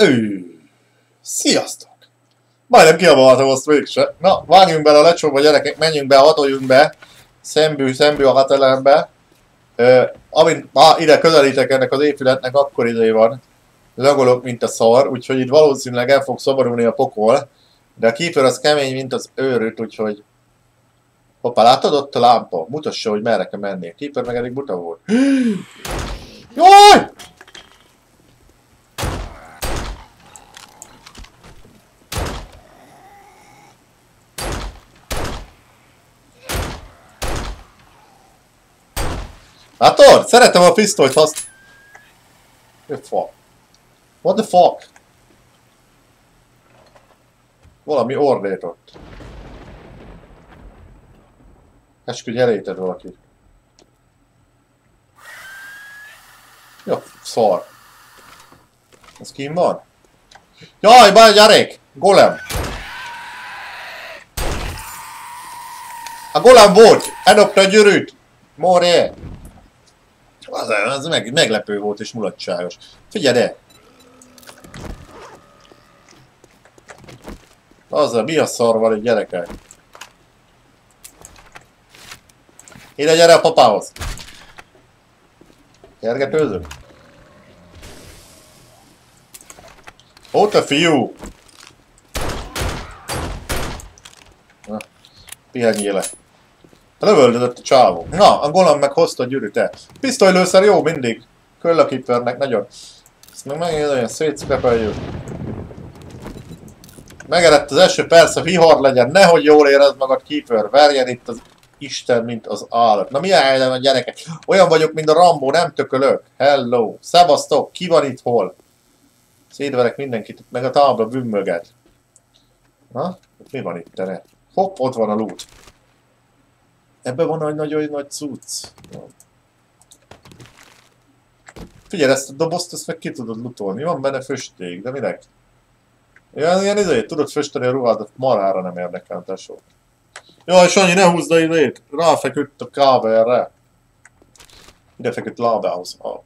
Ő. Sziasztok! Majdnem kiabáltam azt mégse. Na, vágjunk bele a lecsóba, gyerekek, menjünk be, hatoljunk be. Szembű, szembű a hatelembe. Ö, amint á, ide közelítek ennek az épületnek, akkor idő van. Lagolok, mint a szar, úgyhogy itt valószínűleg el fog szabadulni a pokol. De a keeper az kemény, mint az őrült, úgyhogy... Hoppá, látod ott a lámpa? Mutassa, hogy merre kell menni. A keeper meg elég buta volt. Jaj! Látod? Szeretem a pisztolyt használni. The fuck? What the fuck? Valami ordét ott. Esküdj elejted valaki. Jó, szar. Ez kim van? Jaj, bár gyerek! Golem! A golem volt! Eldobta a gyűrűt! More! Az, az meg, meglepő volt és mulatságos. Figyelj de! Azzal mi a szar van egy gyerekek? Ide gyere a papához! Kergetőzök? Ott a fiú! Na, pihenjél le. Lövöldözött a csávó. Na, a golem meg hozta a gyűrűt el. Pisztolylőszer jó mindig. Köllakipörnek nagyon. Ezt meg megint olyan szétszkepeljük. Megerett az első perc, a vihar legyen, nehogy jól érezd magad Keeper, verjen itt az Isten, mint az állat. Na milyen helyben a gyerekek? Olyan vagyok, mint a Rambo, nem tökölök. Hello. Szevasztok, ki van itt hol? Szédverek mindenkit, meg a tábla bűnmöget. Na, mi van itt, te Hopp, ott van a loot. Ebben van egy nagyon nagy cucc. Figyelj, ezt a dobozt, ezt meg ki tudod lutolni. Van benne fösték, de minek? Ilyen, ilyen izé, tudod fösteni a ruhádat, marhára nem érdekel, tesó. Jaj, Sanyi, ne húzd a idét! Ráfeküdt a kábelre. Ide feküdt lábához. Ah.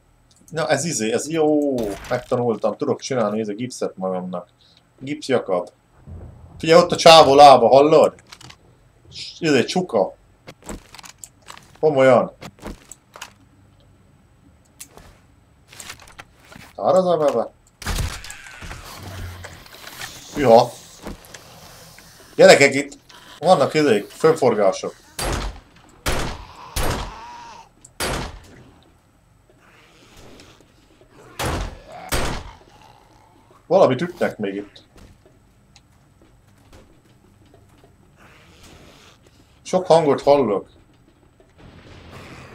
Na, ez izé, ez jó! Megtanultam, tudok csinálni ez a gipszet magamnak. Gips Jakab. Figyelj, ott a csávó lába, hallod? Izé, csuka. Komolyan. Árazom ebbe? Hűha. Gyerekek itt vannak izék, fönforgások. Valamit ütnek még itt. Sok hangot hallok.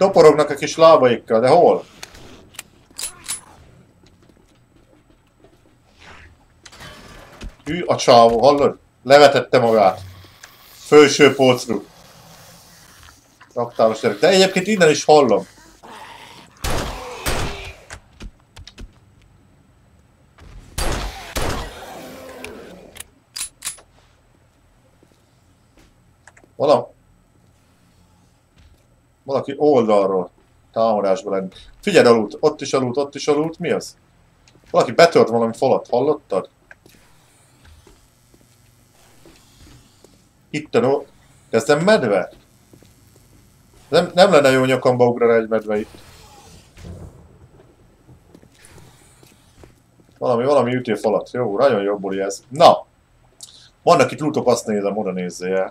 Toporognak a kis lábaikkal, de hol? Hű a csávó, hallod? Levetette magát. Fölső polcru. Raktálos gyerek. De egyébként innen is hallom. Valaki oldalról támadásba lenni. Figyelj, aludt, ott is aludt, ott is aludt, mi az? Valaki betört valami falat, hallottad? Itt a no... Ez nem medve? Nem, nem lenne jó nyakamba ugrani egy medve itt. Valami, valami ütél falat. Jó, nagyon jó ez. Na! Vannak itt lootok, azt nézem, oda nézzél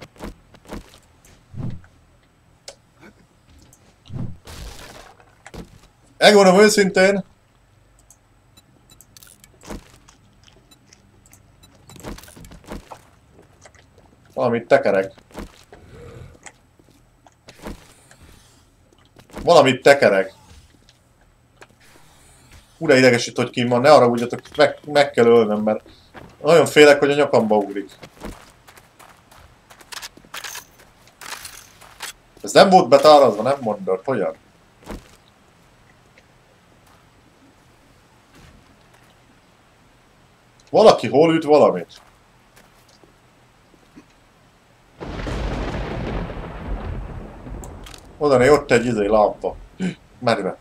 Megmondom őszintén, Valamit tekerek. Valamit tekerek. Ura idegesít, hogy kim van, ne arra ugyatok, meg, meg kell ölnöm, mert nagyon félek, hogy a nyakamba ugrik. Ez nem volt betárazva, nem mondod, hogyan? Valaki hol üt valamit? Oda ne, ott egy izé lámpa. Medve.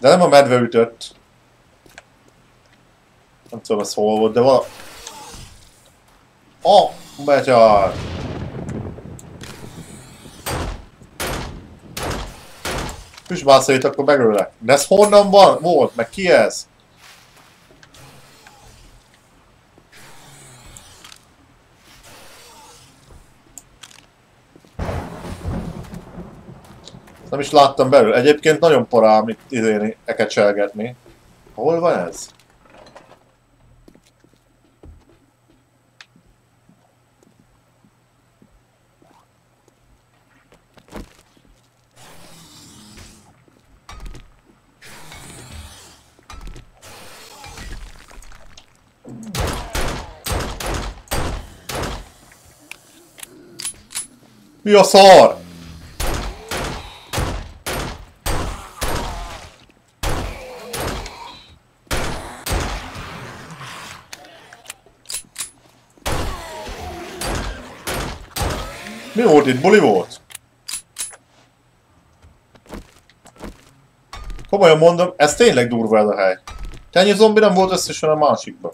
De nem a medve ütött. Nem tudom, ez hol volt, de vala... Oh, betyár! Akkor megölek. De ez honnan van? Volt, meg ki ez? Nem is láttam belül. Egyébként nagyon parám itt idén ekecselgetni. Hol van ez? Mi a szar? Mi volt itt? Buli volt? Komolyan mondom, ez tényleg durva ez a hely. Tennyi zombi nem volt összesen a másikban.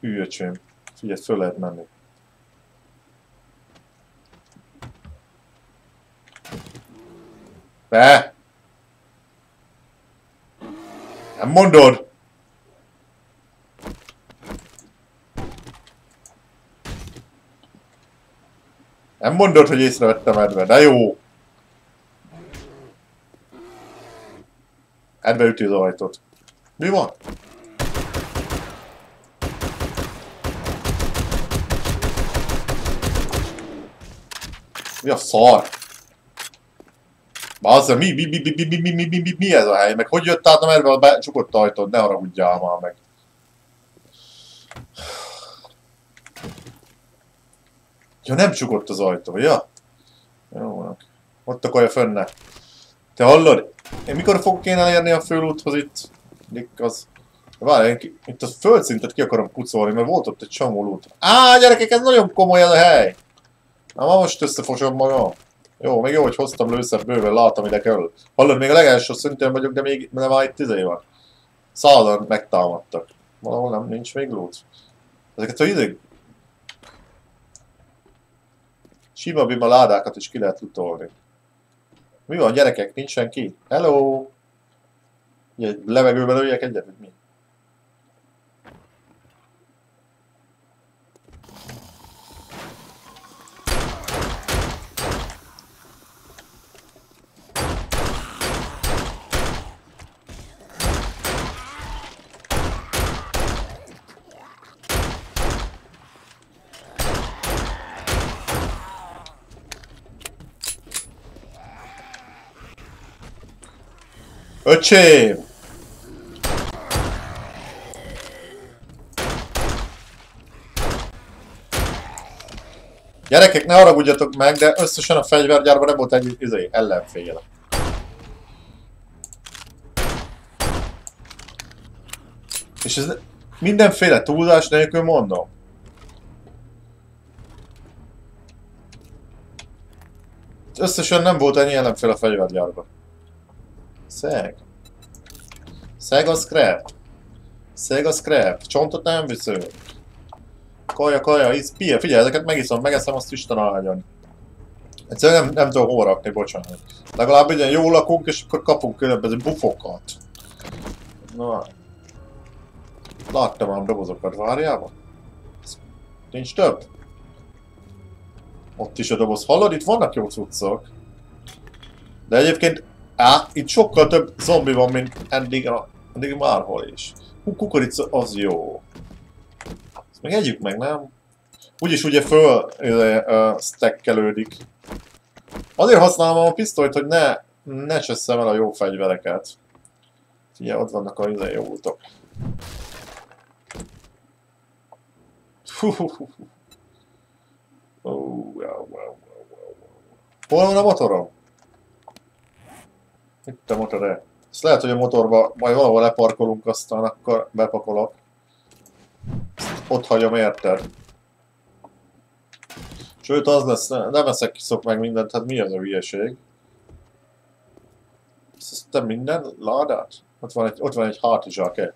Hülyecsém. Figyelj, föl lehet menni. Be! Nem mondod! Nem mondod, hogy észrevettem Edve, de jó! Edve üti az ajtót. Mi van? Mi a szar? Bazzza, mi, mi, mi, mi, mi, mi, mi, mi, mi, mi, mi ez a hely? Meg hogy jött át a merve a becsukott ajtót? Ne haragudjál már meg. Ja, nem csukott az ajtó, ja? Jó, ott a kaja fönne. Te hallod? Én mikor fogok én elérni a fölúthoz itt? Nick az... Várj, én itt a földszintet ki akarom pucolni, mert volt ott egy csomó út. Á, gyerekek, ez nagyon komoly ez a hely! Na, ma most összefosom magam. Jó, még jó, hogy hoztam lőszert bőven, látom ide kell. Hallod, még a legelső szinten vagyok, de még de már itt izé van. Százan megtámadtak. Valahol nem, nincs még loot. Ezeket a idők Sima bima ládákat is ki lehet utolni. Mi van, gyerekek? Nincsen ki? Hello! Ugye, levegőben öljek egyet, mi? Öcsém! Gyerekek, ne haragudjatok meg, de összesen a fegyvergyárban nem volt egy izé, ellenfél. És ez mindenféle túlzás nélkül mondom. Összesen nem volt ennyi ellenfél a fegyvergyárban. Szeg. Szeg a scrap. Szeg a scrap. Csontot nem viszünk. Kaja, kaja, isz, pia, figyelj, ezeket megiszom, megeszem, azt Isten áldjon. Egyszerűen nem, nem tudom hova rakni, bocsánat. Legalább ilyen jól lakunk, és akkor kapunk különböző bufokat. Na. Láttam ám dobozokat, várjában. Nincs több? Ott is a doboz. Hallod, itt vannak jó cuccok. De egyébként Á, itt sokkal több zombi van, mint eddig, a, eddig márhol is. Hú, kukorica, az jó. Ezt meg együk meg, nem? Úgyis ugye föl uh, stackelődik. Azért használom a pisztolyt, hogy ne, ne cseszem el a jó fegyvereket. Ugye, ott vannak a izé jó utok. Hol van a motorom? Itt a motor -e. Ezt lehet, hogy a motorba majd valahol leparkolunk, aztán akkor bepakolok. ott hagyom, érted? Sőt, az lesz, nem eszek kiszok meg mindent, hát mi az a hülyeség? Szedtem minden ládát? Ott van egy, ott van egy hátizsák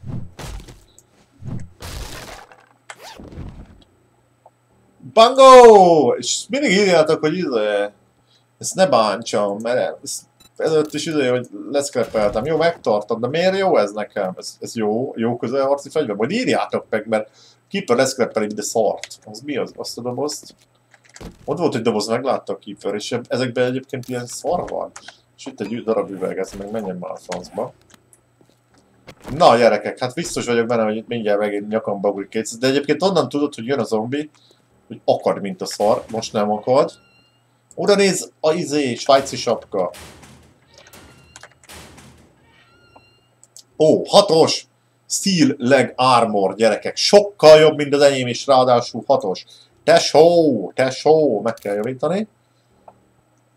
Bango! És mindig írjátok, hogy izé, ezt ne bántsam, mert ez, előtt is izé, hogy leszkrepeltem. Jó, megtartod, de miért jó ez nekem? Ez, ez jó, jó közelharci fegyver? Majd írjátok meg, mert Keeper leszkrepel ide szart. Az mi az? Azt a dobozt? Ott volt egy doboz, megláttak a Keeper, és ezekben egyébként ilyen szar van. És itt egy darab üveg, ez meg menjen már a francba. Na gyerekek, hát biztos vagyok benne, hogy itt mindjárt megint nyakamba ugrik kétszer. De egyébként onnan tudod, hogy jön a zombi, hogy akad, mint a szar. Most nem akad. Oda néz a izé, svájci sapka. Ó, hatos! Steel Leg Armor, gyerekek. Sokkal jobb, mint az enyém, és ráadásul hatos. Tesó, tesó, meg kell javítani.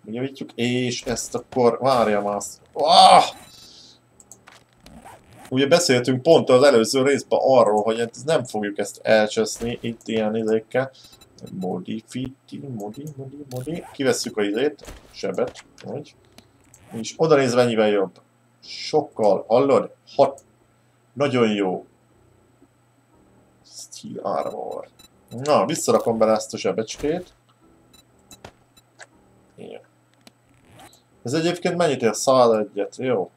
Javítjuk, és ezt akkor várjam azt. Ah! Ugye beszéltünk pont az előző részben arról, hogy hát nem fogjuk ezt elcseszni itt ilyen izékkel. Modifiti, modi, modi, modi. Kivesszük a izét, sebet, vagy. És oda nézve mennyivel jobb. Sokkal, hallod? Hat. Nagyon jó. Steel armor. Na, visszarakom bele ezt a sebecskét. Igen. Ez egyébként mennyit ér? Száll egyet, jó.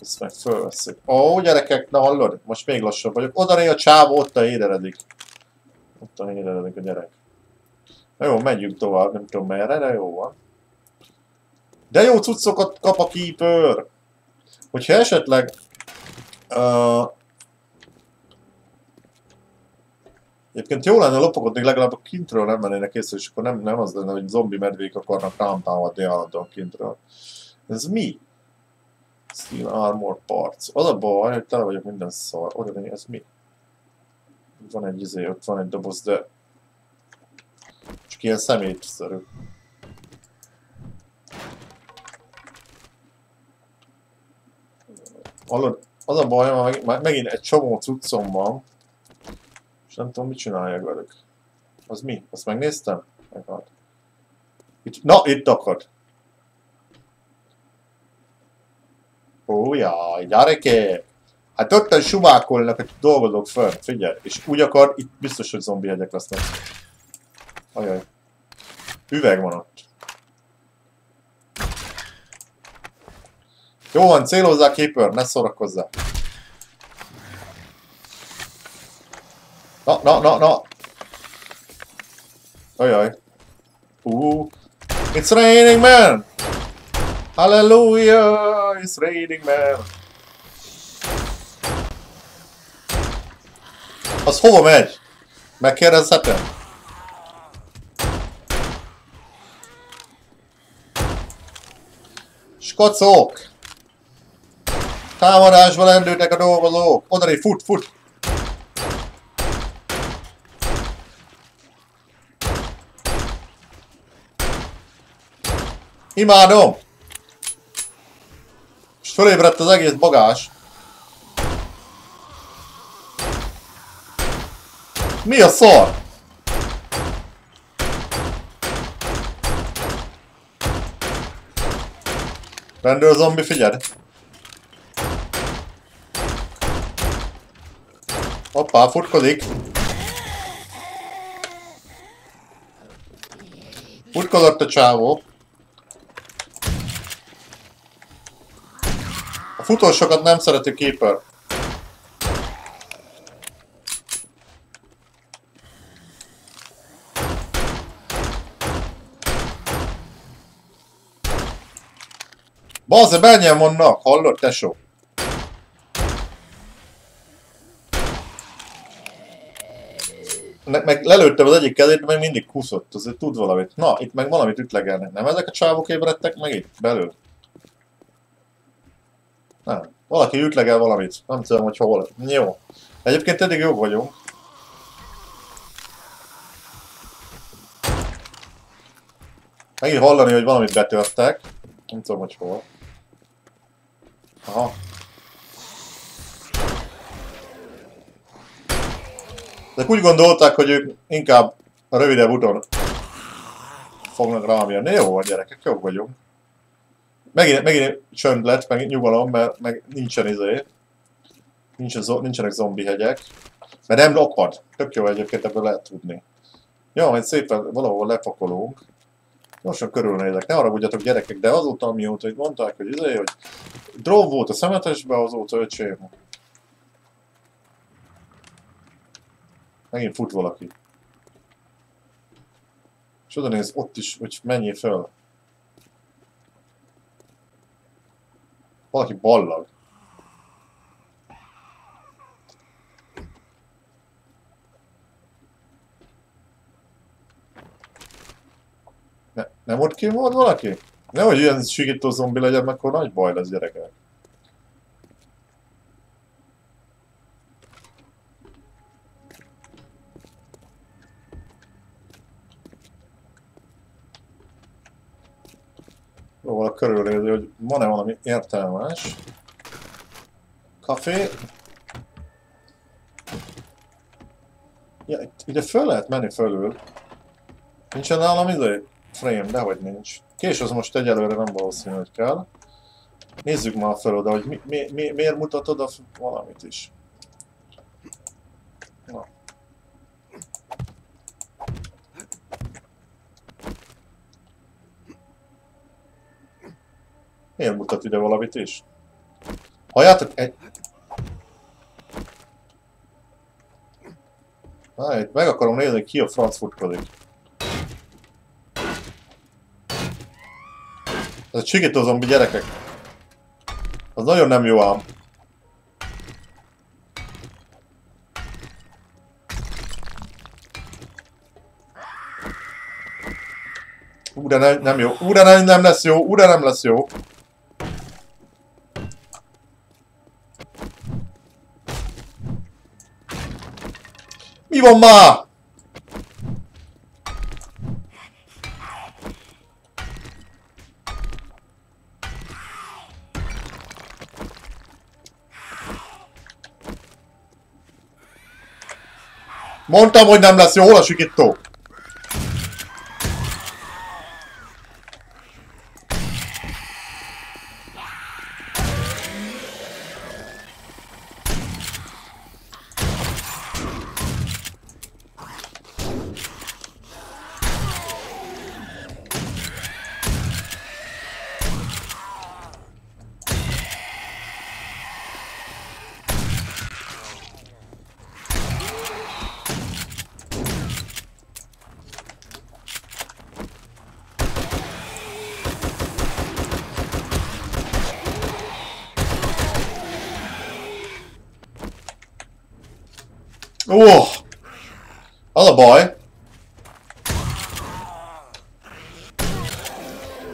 Ezt meg fölveszünk. Ó, gyerekek, na hallod? Most még lassabb vagyok. Oda a csávó, ott a éderedik. Ott a éderedik a gyerek. Na jó, menjünk tovább, nem tudom merre, de jó van. De jó cuccokat kap a keeper! Hogyha esetleg... Uh, Egyébként jó lenne lopakodni, legalább a kintről nem mennének észre, és akkor nem, nem az lenne, hogy zombi medvék akarnak rám támadni állandóan kintről. Ez mi? Steel Armor Parts. Az a baj, hogy tele vagyok minden szar. Oda ez mi? Van egy izé, ott van egy doboz, de csak ilyen szemétszerű. Hallod, az a baj, hogy megint egy csomó cuccom van, és nem tudom, mit csináljak velük. Az mi? Azt megnéztem? Meghalt. Itt, na, itt akad. Ó, jaj! Hát ott a sumákolnak, hogy dolgozok föl, figyelj. És úgy akar, itt biztos, hogy zombi hegyek lesznek. Ajaj. Üveg van ott. Jó van, célozzál Keeper, ne szórakozzál. Na, na, na, na. Ajaj. Uh. It's raining, man! Hallelujah! It's raining, man! Az hova megy? Megkérdezhetem? Skocok! Támadásba lendültek a dolgozók! Oda fut, fut! Imádom! És fölébredt az egész bagás. Mi a szar? Rendőr zombi, figyeld! Hoppá, futkodik! Futkodott a csávó. A futósokat nem szereti Keeper. Bazze, menjen vannak, hallod, tesó? Meg lelőttem az egyik kezét, meg mindig kuszott, azért tud valamit. Na, itt meg valamit ütlegelnek. Nem ezek a csávok ébredtek meg itt? Belül? Nem. Valaki ütlegel valamit. Nem tudom, hogy hol. Jó. Egyébként eddig jó vagyunk. Megint hallani, hogy valamit betörtek. Nem tudom, hogy hol. Aha. De úgy gondolták, hogy ők inkább a rövidebb úton fognak rám jönni. Jó van gyerekek, jó vagyunk. Megint, megint csönd lett, meg nyugalom, mert meg nincsen izé. Nincsen, nincsenek zombi hegyek. Mert nem lokad. Tök jó egyébként ebből lehet tudni. Jó, hogy szépen valahol lepakolunk. Gyorsan körülnézek, ne haragudjatok gyerekek, de azóta, amióta itt mondták, hogy izé, hogy drón volt a szemetesbe, azóta öcsém. Megint fut valaki. És oda néz ott is, hogy menjél föl. Valaki ballag. Ne, nem ott ki volt valaki? Nehogy ilyen sikító zombi legyen, akkor nagy baj lesz gyerekek. Próbálok körülnézni, hogy van-e valami értelmes. Café. Ja, itt, ide föl lehet menni fölül. Nincsen nálam izé? Frame, dehogy nincs. Kés az most egyelőre nem valószínű, hogy kell. Nézzük már fel oda, hogy mi, mi, mi, miért mutat oda valamit is. Miért mutat ide valamit is? Halljátok? Egy... Na, itt meg akarom nézni, ki a franc futkodik. Ez a csigító zombi gyerekek. Az nagyon nem jó ám. Ú, de ne, nem jó. Ú, de nem, nem lesz jó. Ú, de nem lesz jó. Már? Mondtam, hogy nem lesz jó, hol a sikító? Ó! Az a baj.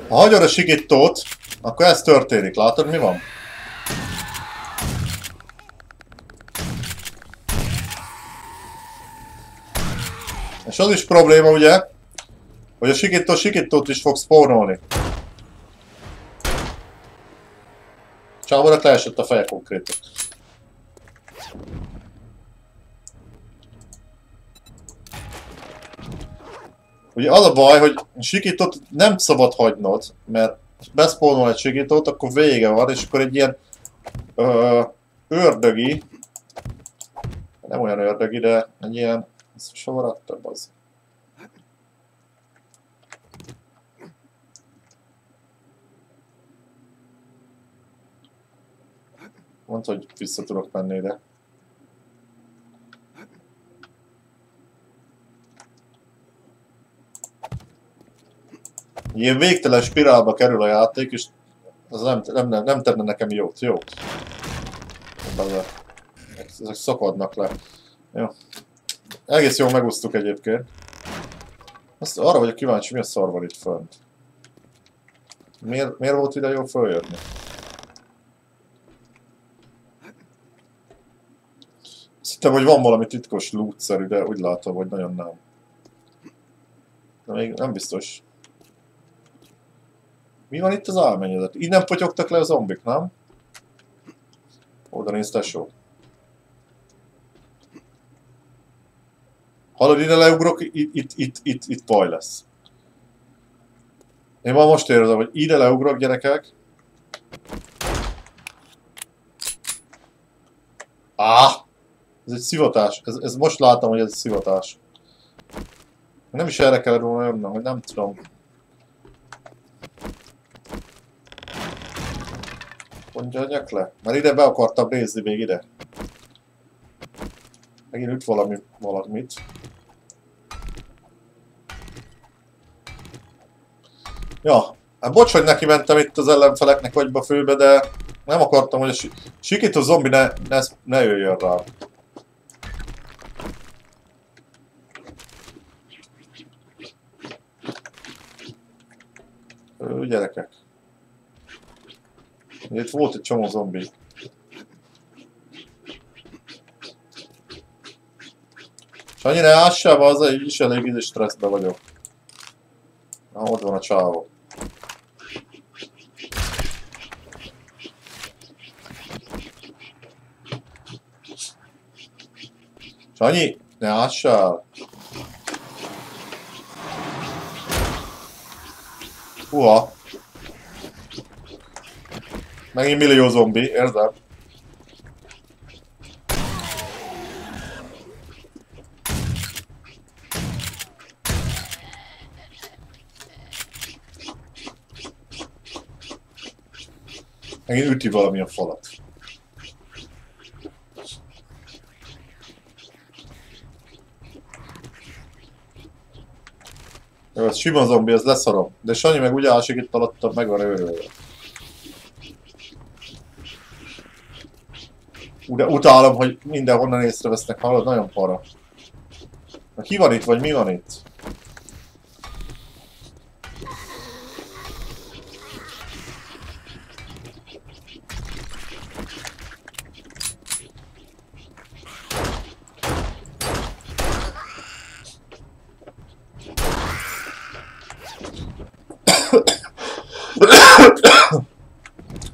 Ha hagyod a sikítót, akkor ez történik. Látod, mi van? És az is probléma, ugye, hogy a sikító sikítót is fog spórolni. Csávónak leesett a feje konkrétan. Ugye az a baj, hogy sikítót nem szabad hagynod, mert beszpólnol egy sikítót, akkor vége van, és akkor egy ilyen ö, ördögi, nem olyan ördögi, de egy ilyen, ez soha több az. Mondta, hogy vissza tudok menni ide. Ilyen végtelen spirálba kerül a játék, és az nem, nem, nem, nem tenne nekem jót, jó? Ezek szakadnak le. Jó. Egész jól megúsztuk egyébként. Azt arra vagyok kíváncsi, mi a szar van itt fönt. Miért, miért volt ide jó följönni? Azt hittem, hogy van valami titkos loot de úgy látom, hogy nagyon nem. De még nem biztos. Mi van itt az álmenyedet? Innen potyogtak le a zombik, nem? Oda néz tesó. Hallod, ide leugrok, itt, itt, itt, itt, itt baj lesz. Én már most érzem, hogy ide leugrok, gyerekek. Áh! Ez egy szivatás. Ez, ez most látom, hogy ez egy szivatás. Nem is erre kellett volna jönnöm, hogy nem tudom. Mondjak le. Mert ide be akartam nézni még ide. Megint üt valami valamit. Ja, hát bocs, hogy neki mentem itt az ellenfeleknek vagy főbe, de nem akartam, hogy a sikító zombi ne, ne, ne jöjjön rá. Ő, gyerekek. Itt volt egy csomó zombi. És annyira ássában az is elég idő stresszbe vagyok. Na, ott van a csávó. Sanyi, ne ássál! Húha! Megint millió zombi, érzem. Megint üti valami a falat. Jó, ez sima zombi, ez leszarom. De Sanyi meg ugye ásik itt alatta, meg van őrülve. Ugye utálom, hogy mindenhonnan észrevesznek, hallod, nagyon para. Na, ki van itt, vagy mi van itt?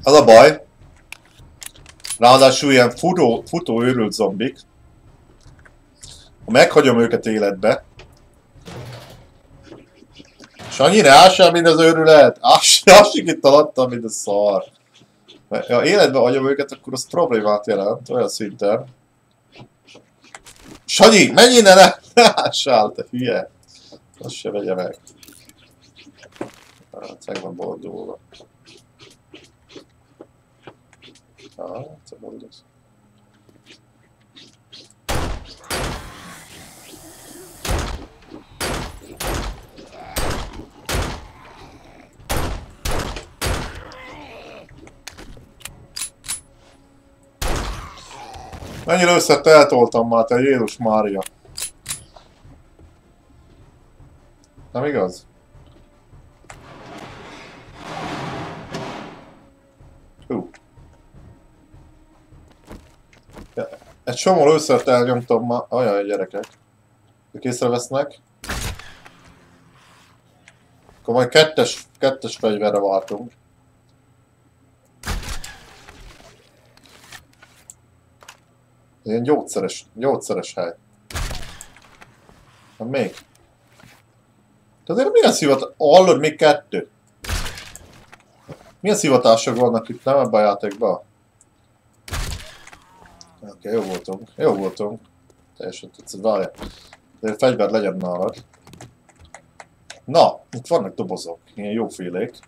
Az a baj, ráadásul ilyen futó, futó őrült zombik, ha meghagyom őket életbe, és annyira ássál, mint az őrület, ásik itt alatta, mint a szar. Ha életbe hagyom őket, akkor az problémát jelent, olyan szinten. Sanyi, menj innen, ne, ne ássál, te hülye! Azt se vegye meg. Hát, meg van boldogulva. Ah, co bonus. Mennyire összett eltoltam már, te Jézus Mária. Nem igaz? Egy csomó lőszert elnyomtam ma... Ajaj, gyerekek. Ők észrevesznek. Akkor majd kettes, kettes fegyverre váltunk. Ilyen gyógyszeres, gyógyszeres hely. Na még. De azért milyen szivatás... Hallod, még kettő. Milyen szivatások vannak itt, nem ebben a játékban? Oké, jó voltunk. Jó voltunk. Teljesen tetszett, várjál. De a fegyver legyen nálad. Na, itt vannak dobozok. Ilyen jófélék.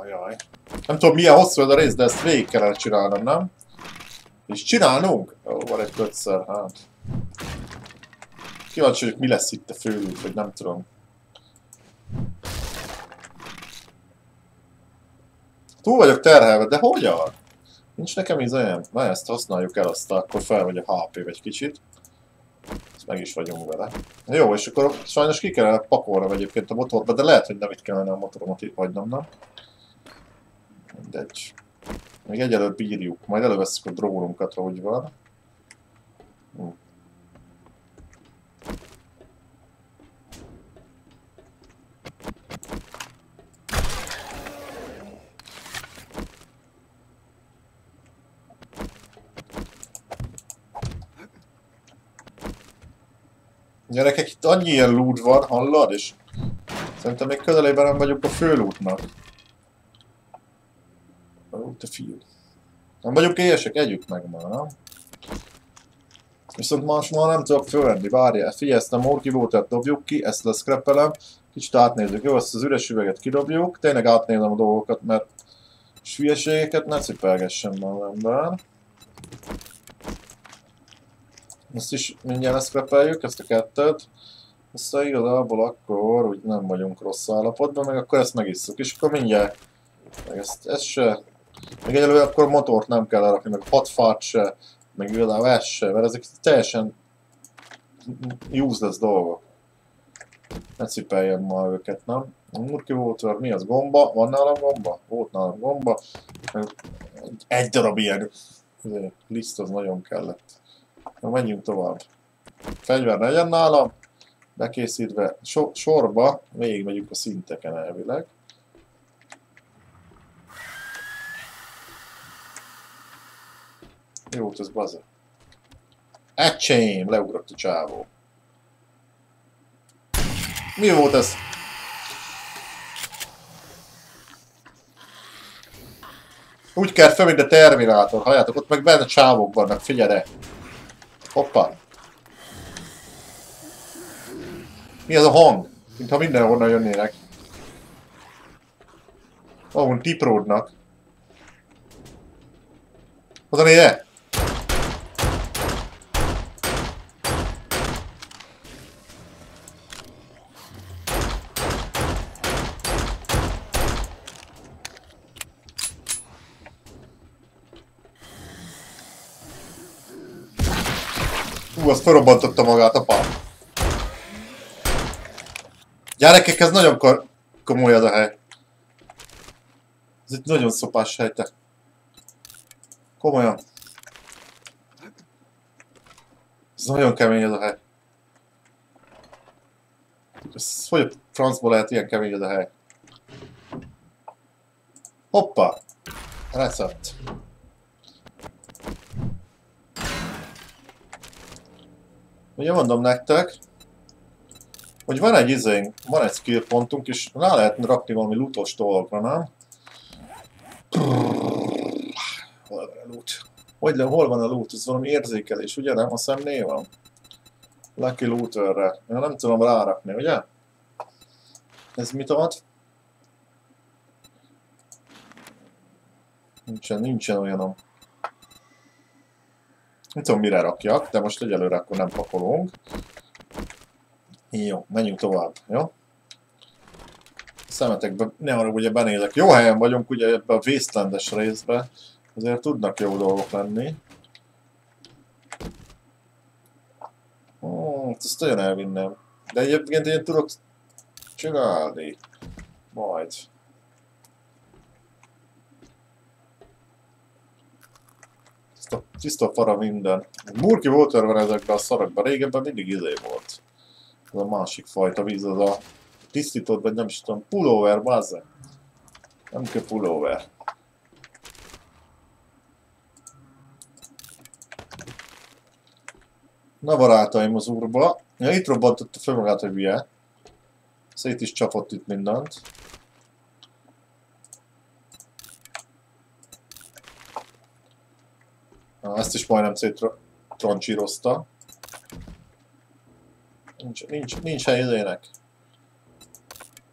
Ajaj. Nem tudom milyen hosszú ez a rész, de ezt végig kellene csinálnom, nem? És csinálnunk? Ó, van egy kötszer, hát. Kíváncsi, hogy mi lesz itt a főút, vagy nem tudom. Túl vagyok terhelve, de hogyan? Nincs nekem így olyan, na ezt használjuk el, azt akkor fel vagy a HP egy kicsit. Ezt meg is vagyunk vele. Jó, és akkor sajnos ki kellene pakolnom egyébként a motorba, de lehet, hogy nem itt kellene a motoromat itt hagynom, nem? Mindegy. Még egyelőtt bírjuk, majd előveszünk a drónunkat, ahogy van. Gyerekek, itt annyi ilyen loot van, hallod? És szerintem még közelében nem vagyok a főlútnak. Ó, te fiú. Nem vagyunk éhesek, együk meg már, nem? Viszont most már nem tudok fölvenni, várjál, figyelj, ezt a morkivótert dobjuk ki, ezt a scrappelem, kicsit átnézzük, jó, ezt az üres üveget kidobjuk, tényleg átnézem a dolgokat, mert hülyeségeket ne cipelgessen már ember. Ezt is mindjárt leszkrepeljük, ezt a kettőt. Aztán igazából akkor úgy nem vagyunk rossz állapotban, meg akkor ezt megisszuk, és akkor mindjárt. Meg ezt, ezt se. Meg egyelőre akkor motort nem kell lerakni, meg hat fát se, meg igazából ez se, mert ezek teljesen useless dolgok. Ne cipeljem ma őket, nem? A Murky Water, mi az? Gomba? Van nálam gomba? Volt nálam gomba. Egy darab ilyen liszt az nagyon kellett. Na, menjünk tovább. Fegyver legyen nálam. Bekészítve so sorba, még megyünk a szinteken elvileg. Jó, ez baza. Ecsém, leugrott a csávó. Mi volt ez? Úgy kell fel, mint a Terminátor. Halljátok, ott meg benne csávok vannak, figyelj Hoppa. Mi az a hang? Mintha mindenhonnan jönnének. Ahol tipródnak. Oda nézze! Az felrobbantotta magát a pár. Gyerekek, ez nagyon komoly az a hely. Ez egy nagyon szopás hely, te. Komolyan. Ez nagyon kemény ez a hely. Ez hogy a francból lehet ilyen kemény ez a hely? Hoppa! Recept. Ugye mondom nektek, hogy van egy izénk, van egy skill pontunk, és rá lehet rakni valami lootos dolgokra, nem? Hol van a loot? Hogy le, hol van a loot? Ez valami érzékelés, ugye nem? A szemnél van. Lucky looterre. Én nem tudom rárakni, ugye? Ez mit ad? Nincsen, nincsen olyanom. Nem tudom mire rakjak, de most egyelőre akkor nem pakolunk. Jó, menjünk tovább, jó? Szemetekbe, ne arra ugye benézek. Jó helyen vagyunk ugye ebbe a wastelandes részbe. Azért tudnak jó dolgok lenni. Hát ezt olyan elvinném. De egyébként én tudok csinálni. Majd. Tiszta, tiszta fara minden. Murky Water van ezekben a szarokban, régebben mindig izé volt. Ez a másik fajta víz, az a tisztított, vagy nem is tudom, pullover, bazze. Nem kell pullover. Na barátaim az úrba. Ja, itt robbantotta fel magát, hogy hülye. Szét is csapott itt mindent. Na, ezt is majdnem széttroncsírozta. Nincs, nincs, nincs helyzének.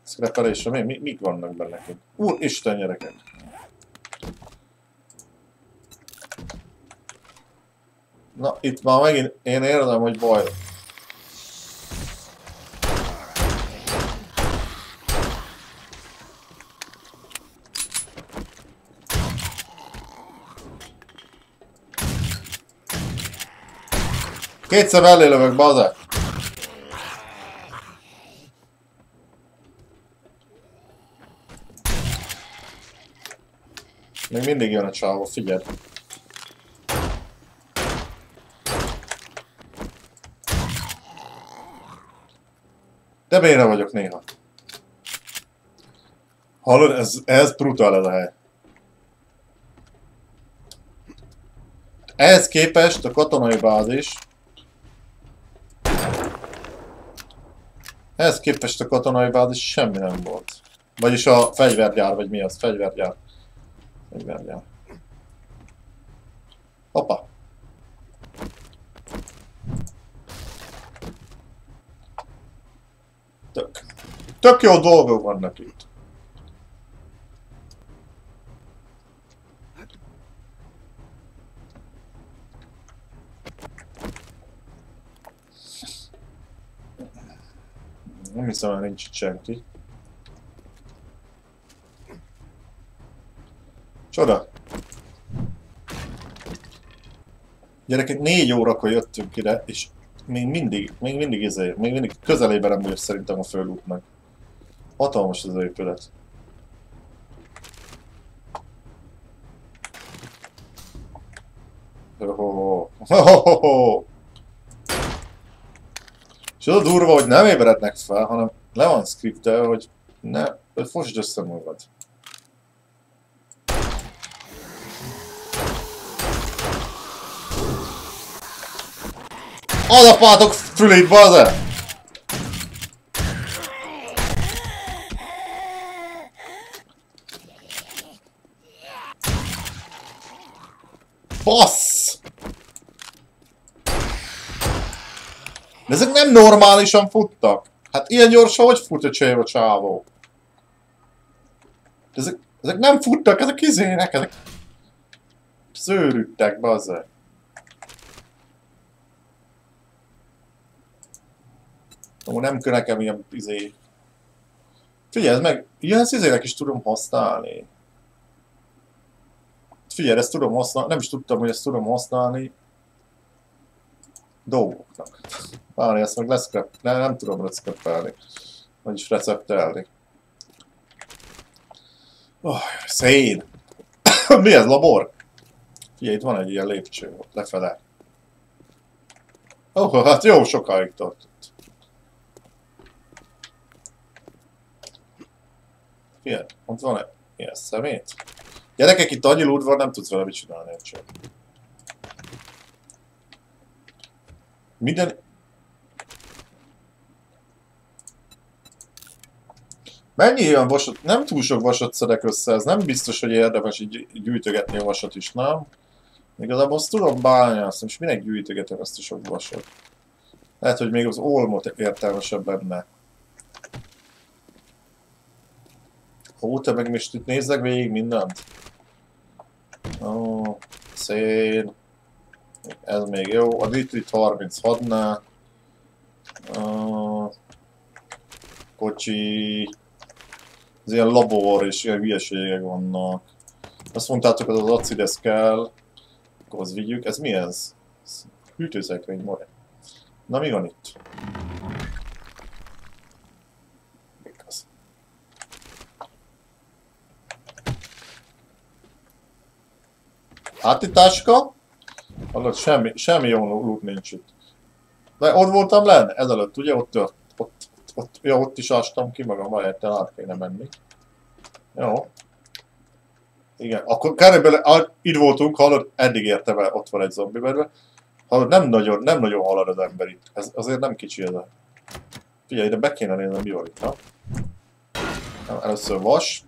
Scrapelésre, mi, mi, mik vannak benne? Úr, Isten gyerekek! Na, itt már megint én érzem, hogy baj. Kétszer mellé lövök, baze! Még mindig jön a csávó, figyeld. De béne vagyok néha. Hallod, ez, ez brutál ez a hely. Ehhez képest a katonai bázis Ehhez képest a katonai bázis semmi nem volt. Vagyis a fegyvergyár, vagy mi az? Fegyvergyár. Fegyvergyár. Hoppá. Tök. Tök jó dolgok vannak itt. Nem hiszem, hogy nincs itt senki. Csoda. Gyerekek, négy órakor jöttünk ide, és még mindig, még mindig izé, még mindig közelében nem bír szerintem a fölútnak. Hatalmas az épület. Oh, oh, oh, oh. És az a durva, hogy nem ébrednek fel, hanem le van skriptel, hogy ne, hogy fosd össze magad. Alapátok fülét, baze! Bassz! De ezek nem normálisan futtak. Hát ilyen gyorsan hogy fut a csajva csávó? Ezek, ezek nem futtak, ezek izének, ezek... Szőrültek, bazze. Amúgy nem kell nekem ilyen izé... Figyelj, ez meg, ilyen izének is tudom használni. Figyelj, ezt tudom használni, nem is tudtam, hogy ezt tudom használni dolgoknak. Várj, ezt meg leszkrep... Ne, nem tudom leszkrepelni. Vagyis receptelni. Oh, szén! Mi ez, labor? Figyelj, itt van egy ilyen lépcső, lefele. Ó, oh, hát jó sokáig tart. Ilyen, ott van egy ilyen szemét. Gyerekek, itt annyi loot van, nem tudsz vele mit csinálni, csak. Minden... Mennyi olyan vasat? Nem túl sok vasat szedek össze, ez nem biztos, hogy érdemes így gyűjtögetni a vasat is, nem? Igazából azt tudom bányászni, és minek gyűjtögetem ezt a sok vasat? Lehet, hogy még az olmot értelmesebb lenne. Ó, te meg most itt nézzek végig mindent. Ó, szén. Ez még jó. A Ditrit 36-nál. Uh, kocsi. Ez ilyen labor és ilyen hülyeségek vannak. Azt mondtátok, hogy az acides kell. Akkor az vigyük. Ez mi ez? ez hűtőszekrény, more. Na mi van itt? Átításka. Alatt semmi, semmi jó loot nincs itt. De ott voltam lenne, ezelőtt, ugye? Ott, ott, ott, ott, ja, ott is ástam ki magam, helyettel át kéne menni. Jó. Igen, akkor körülbelül itt voltunk, hallod, eddig érte be, ott van egy zombi bedve. Hallod, nem nagyon, nem nagyon halad az ember itt. Ez azért nem kicsi ez a... Figyelj, de be kéne nézni, mi van itt, ha? Először vas.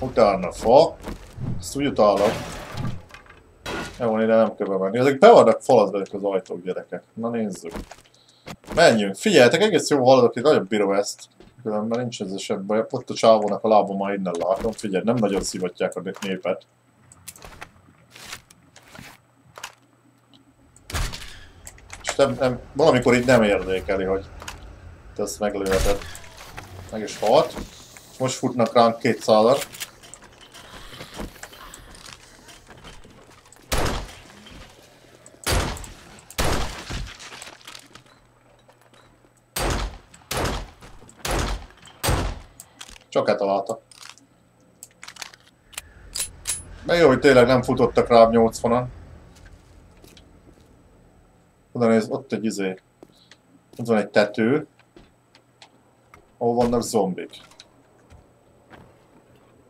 Utána fa. Ezt úgy utálom. Jó, ide nem kell bemenni. Ezek be vannak falazva ezek az ajtók, gyerekek. Na nézzük. Menjünk. Figyeljetek, egész jó haladok, én nagyon bírom ezt. Különben nincs ez sem baj. Ott a csávónak a lába már innen látom. Figyelj, nem nagyon szivatják a népet. És nem, nem, valamikor itt nem érdekeli, hogy te ezt meglőheted. Meg is halt. Most futnak ránk két szállat. Csak eltalálta. De jó, hogy tényleg nem futottak rám 80-an. Oda néz, ott egy izé. Ott van egy tető. Ahol vannak zombik.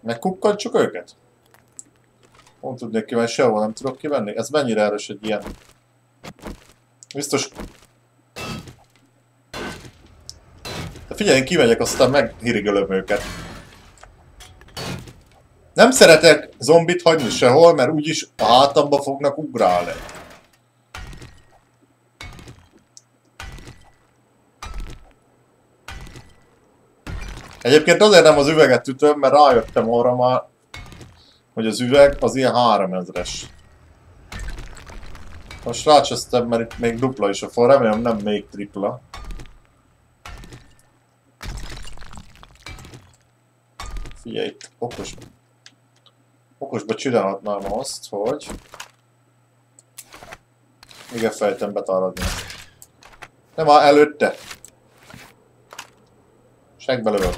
Megkukkantsuk őket? Hol tudnék kivenni? Sehol nem tudok kivenni? Ez mennyire erős egy ilyen? Biztos... De figyelj, én kimegyek, aztán meghirigölöm őket. Nem szeretek zombit hagyni sehol, mert úgyis a hátamba fognak ugrálni. Egyébként azért nem az üveget ütöm, mert rájöttem arra már, hogy az üveg az ilyen 3000-es. Most rácsöztem, mert itt még dupla is a fal, remélem nem még tripla. Figyelj, itt okos... Okosba csinálhatnám azt, hogy... Még elfelejtem betaradni. Nem, már előtte. Segbe lövök.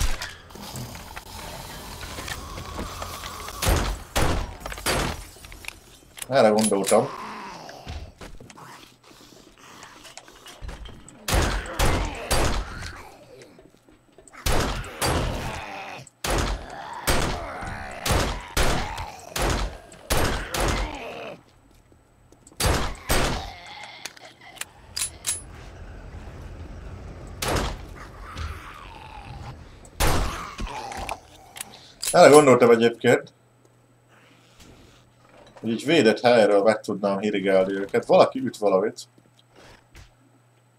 Erre gondoltam. Erre gondoltam egyébként, hogy így védett helyről meg tudnám hirigelni őket. Valaki üt valamit.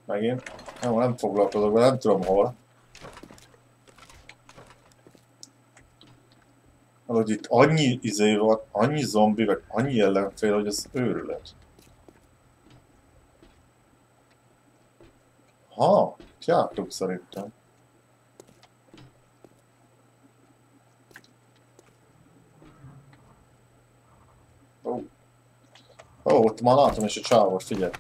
Megint. Nem, nem foglalkozok nem tudom hol. Hogy itt annyi izé van, annyi zombi, meg annyi ellenfél, hogy az őrület. Ha, itt jártunk szerintem. Ó, oh. ott már látom is a csávot, figyelj.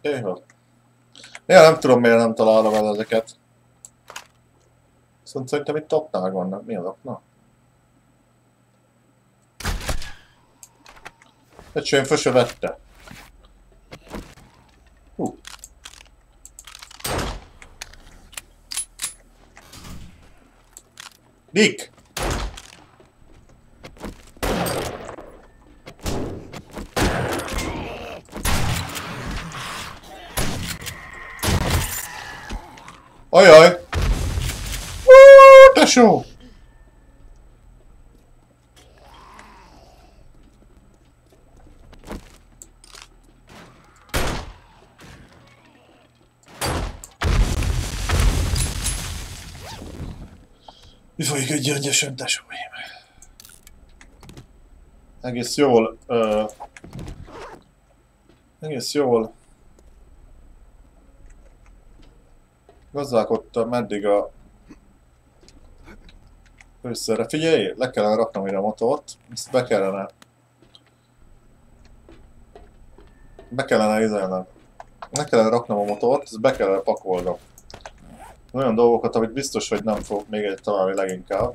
Éha. Ja, nem tudom miért nem találom el ezeket. Szóval szerintem itt topnál vannak. Mi az akna? Öcsém, föl vette. Hú, Nick! Oi, oi! Uh, tá show! Egy gyöngyösön, tesóim? Egész jól... Uh, egész jól... Gazdálkodtam meddig a... Összerre. Figyelj, le kellene raknom ide a motort, ezt be kellene... Be kellene izelnem. Le kellene raknom a motort, ezt be kellene pakolnom olyan dolgokat, amit biztos, hogy nem fog még egy találni leginkább.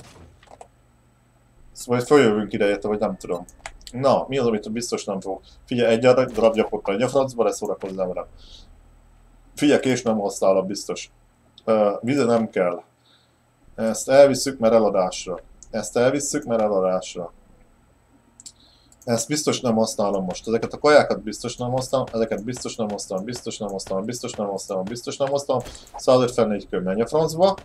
Szóval följövünk ide érte, vagy nem tudom. Na, mi az, amit biztos nem fog? Figyelj, egy darab gyakort egy a francba, leszórakozzám vele. Figyelj, kés nem használom biztos. Uh, vize nem kell. Ezt elviszük, mert eladásra. Ezt elviszük, mert eladásra. Ezt biztos nem használom most. Ezeket a kajákat biztos nem használom, ezeket biztos nem használom, biztos nem használom, biztos nem használom, biztos nem használom. 154 kő, menj a francba.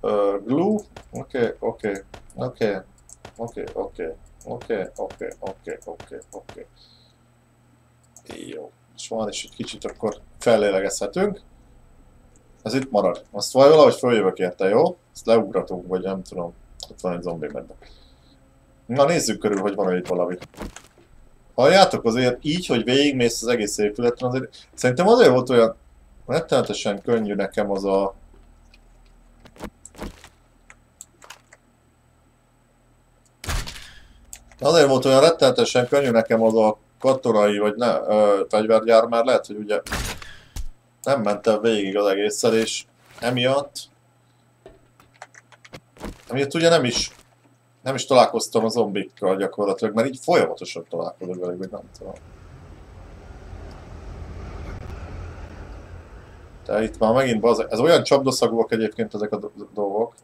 Uh, glue, oké, oké, oké, oké, oké, oké, oké, oké, oké, oké. Jó, és van is egy kicsit akkor fellélegezhetünk. Ez itt marad. Azt valahogy följövök érte, jó? Ezt leugratunk, vagy nem tudom. Ott van egy zombi medve. Na nézzük körül, hogy van itt valami. Halljátok azért így, hogy végigmész az egész épületen, azért szerintem azért volt olyan rettenetesen könnyű nekem az a... Azért volt olyan rettenetesen könnyű nekem az a katonai, vagy ne, ö, fegyvergyár, mert lehet, hogy ugye nem mentem végig az egésszel, és emiatt emiatt ugye nem is nem is találkoztam a zombikkal gyakorlatilag, mert így folyamatosan találkozok velük, hogy nem tudom. De itt már megint baz... Ez olyan csapdaszagúak egyébként ezek a dolgok.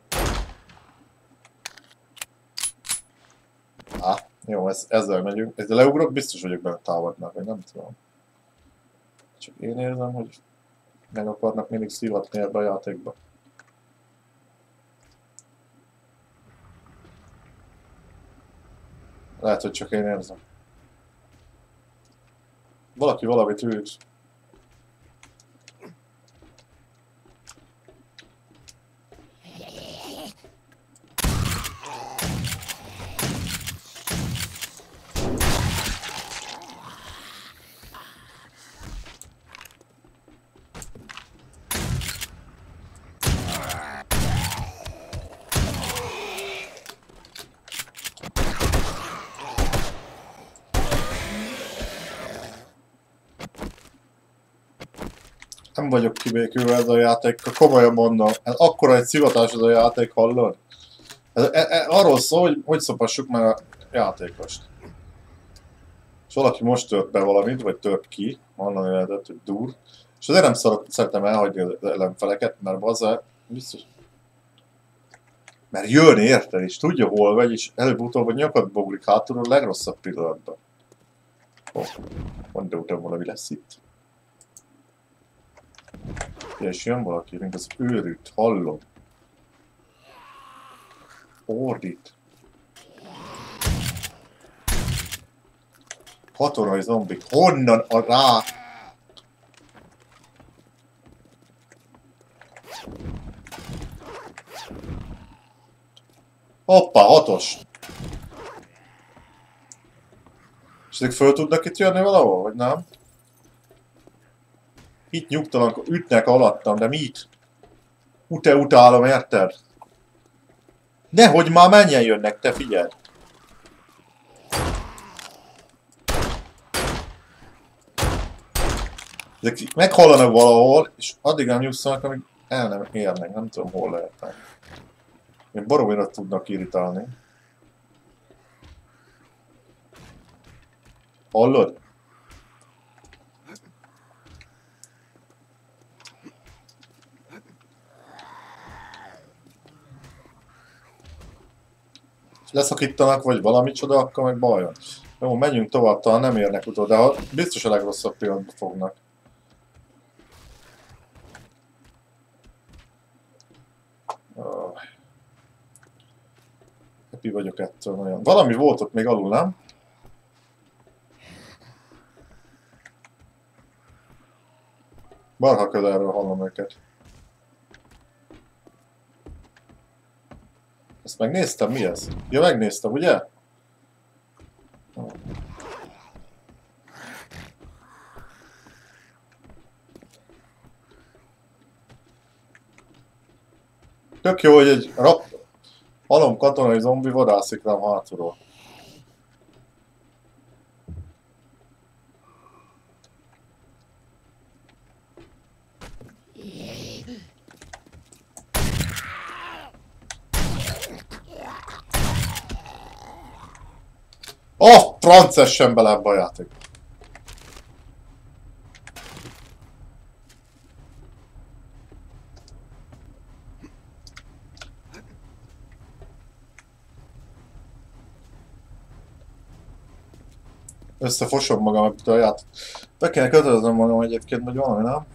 Á, jó, ez, ezzel megyünk. Ez leugrok, biztos vagyok benne támadnak, vagy nem tudom. Csak én érzem, hogy meg akarnak mindig szivatni ebbe a játékba. Lehet, hogy csak én érzem. Valaki valamit ült. Nem vagyok kibékülve ez a játék, komolyan mondom. Ez akkora egy szivatás ez a játék, hallod? Ez, e, e, arról szól, hogy hogy szopassuk meg a játékost. És valaki most tört be valamit, vagy tört ki, hallani lehetett, hogy dur. És azért nem szeretem elhagyni az ellenfeleket, mert bazzá, biztos... Mert jön érted, és tudja hol vagy, és előbb-utóbb a nyakat boglik hátul a legrosszabb pillanatban. Oh, mondja után valami lesz itt. És jön valaki, mint az őrült, hallom. Ordít. Katonai zombik. Honnan a rá? Hoppa, hatos. És ezek föl tudnak itt jönni valahol, vagy nem? Itt nyugtalan, ütnek alattam, de mit? Ute utálom, érted? Nehogy már menjen jönnek, te figyelj! Ezek meghallanak valahol, és addig nem nyugszanak, amíg el nem érnek, nem tudom hol lehet. Még baromira tudnak irritálni. Hallod? Leszakítanak, vagy valami csoda, akkor meg baj van. Jó, menjünk tovább, talán nem érnek utol, de biztos a legrosszabb pillanatban fognak. Oh. Happy vagyok ettől nagyon. Valami volt ott még alul, nem? Barha közelről hallom őket. Ezt megnéztem? Mi ez? Ja, megnéztem, ugye? Tök jó, hogy egy rap... halom katonai zombi vadászik rám hátulról. A franc essen bele ebbe a játékba. Összefosom magam ebből a játék. Be kéne köteleznem magam egyébként, vagy valami, nem?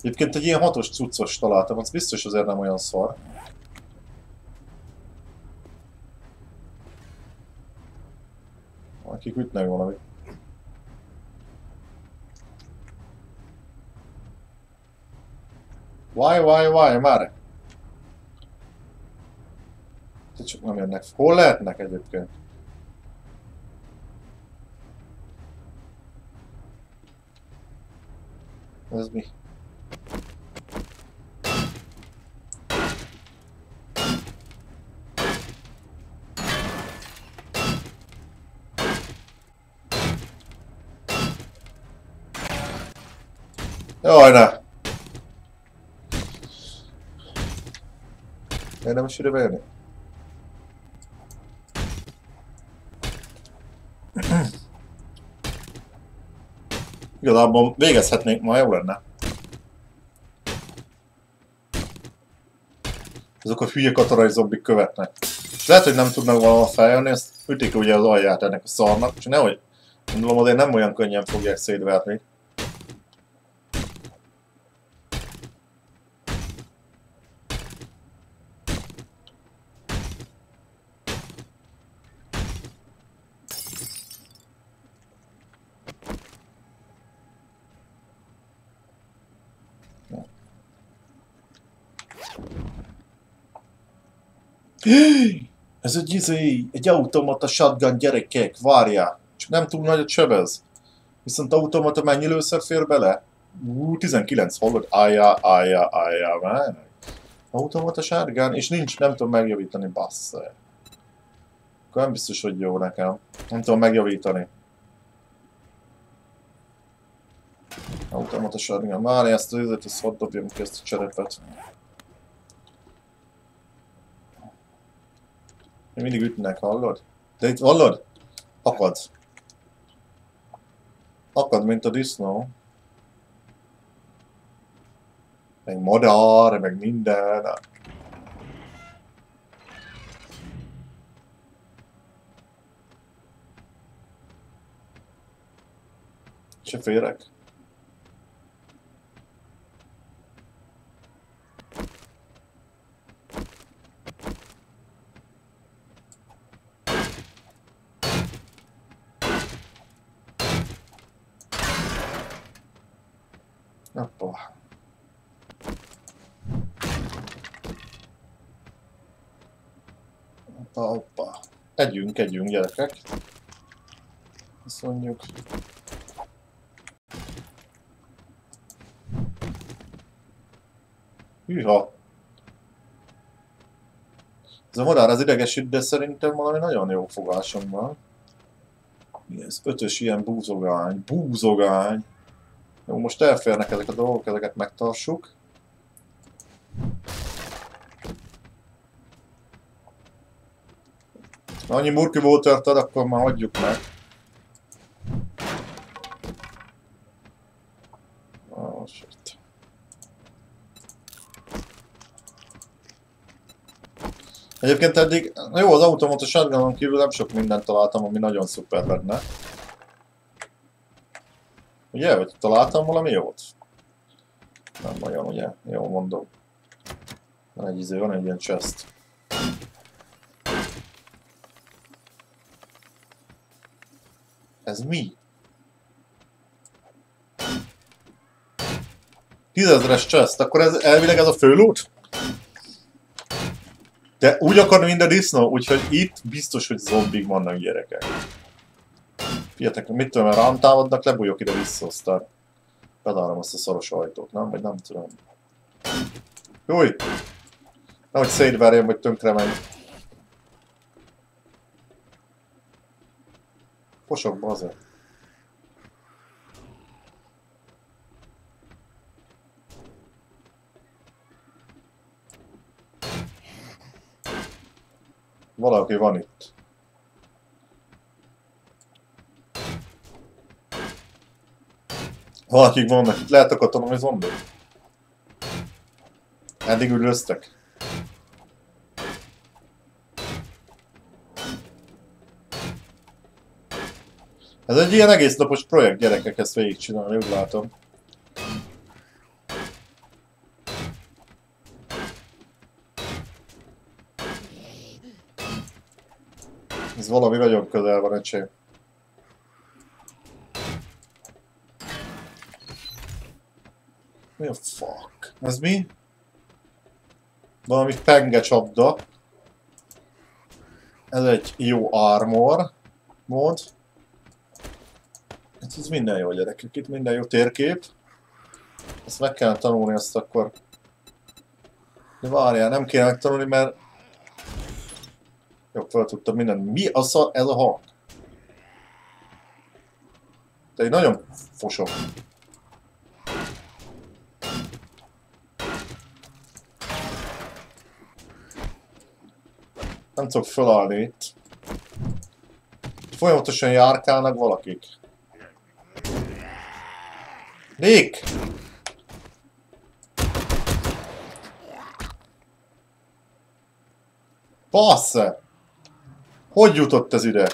Egyébként egy ilyen hatos cuccos találtam, az biztos azért nem olyan szar. Akik ütnek valamit. Why, why, why, már? Te csak nem jönnek. Hol lehetnek egyébként? Ez mi? Jaj, ne! Érdemes ide bejönni? Igazából végezhetnénk ma, jó lenne. Azok a hülye katonai zombik követnek. És lehet, hogy nem tudnak valahol feljönni, ezt ütik ugye az alját ennek a szarnak, és nehogy, gondolom azért nem olyan könnyen fogják szétverni. Ez egy izé, egy automata shotgun gyerekek, várjál. Csak nem túl nagyot sebez. Viszont automata mennyi lőszer fér bele? Ú, 19, hallod? Ájá, ájá, ájá, már. Automata sárgán, és nincs, nem tudom megjavítani, bassza. Akkor nem biztos, hogy jó nekem. Nem tudom megjavítani. Automata sárgán. Már ezt az üzlet, ezt hadd dobjam ki ezt a cserepet. Én mindig ütnek, hallod? De itt hallod? Akad. Akad, mint a disznó. Meg madár, meg minden. Se férek. Appa. Hoppa, hoppa. Együnk, együnk, gyerekek. Azt mondjuk. Hűha. Ez a madár az idegesít, de szerintem valami nagyon jó fogásom van. Mi ez? Ötös ilyen búzogány. Búzogány. Jó, most elférnek ezek a dolgok, ezeket megtartsuk. Annyi murky water ad, akkor már hagyjuk meg. Oh, shit. Egyébként eddig, jó, az automata shotgunon kívül nem sok mindent találtam, ami nagyon szuper lenne. Ugye, vagy találtam valami jót? Nem olyan, ugye? Jó mondom. Van egy izé, van egy ilyen chest. Ez mi? Tízezeres chest, akkor ez elvileg ez a főlút? De úgy akar, mint a disznó, úgyhogy itt biztos, hogy zombik vannak gyerekek. Figyeljetek, mit tudom, rám támadnak, lebújok ide-vissza, aztán bedárom azt a szoros ajtót, nem? Vagy nem tudom. Júj! Nehogy szétverjem, vagy tönkre menj. Fosok, bazeg. Valaki van itt. Valakik vannak itt, lehet a katonai zombi? Eddig üldöztek. Ez egy ilyen egész napos projekt, gyerekek, ezt végigcsinálni, úgy látom. Ez valami nagyon közel van, öcsém. Mi a fuck? Ez mi? Valami penge csapda. Ez egy jó armor mód. Hát ez minden jó gyerekek, itt minden jó térkép. Ezt meg kell tanulni, azt akkor... De várjál, nem kéne megtanulni, mert... Jó, fel tudtam minden. Mi a, ez a hang? De egy nagyon fosok. Nem tudok felállni itt. Folyamatosan járkálnak valakik. Nick! Basse! Hogy jutott ez ide?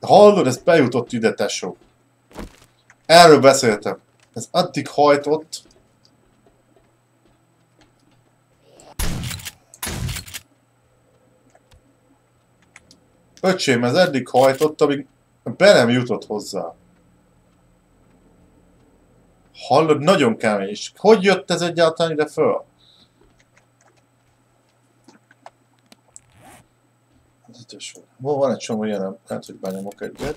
Hallod, ez bejutott ide, tesó. Erről beszéltem. Ez addig hajtott. Öcsém, ez eddig hajtott, amíg be nem jutott hozzá. Hallod, nagyon kemény. És hogy jött ez egyáltalán ide föl? van egy csomó ilyen, lehet, hogy benyomok egyet.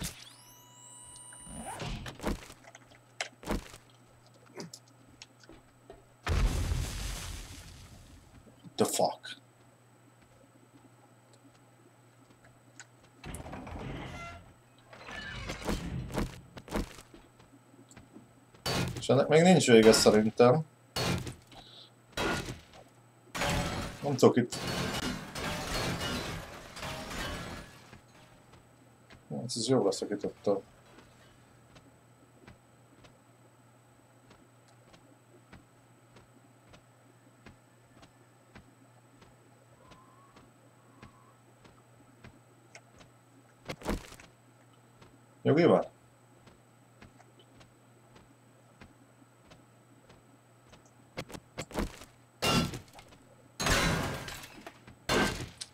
The fuck? És ennek még nincs vége szerintem. Nem tudok itt... Ez jó leszakítottam. Nyugi van?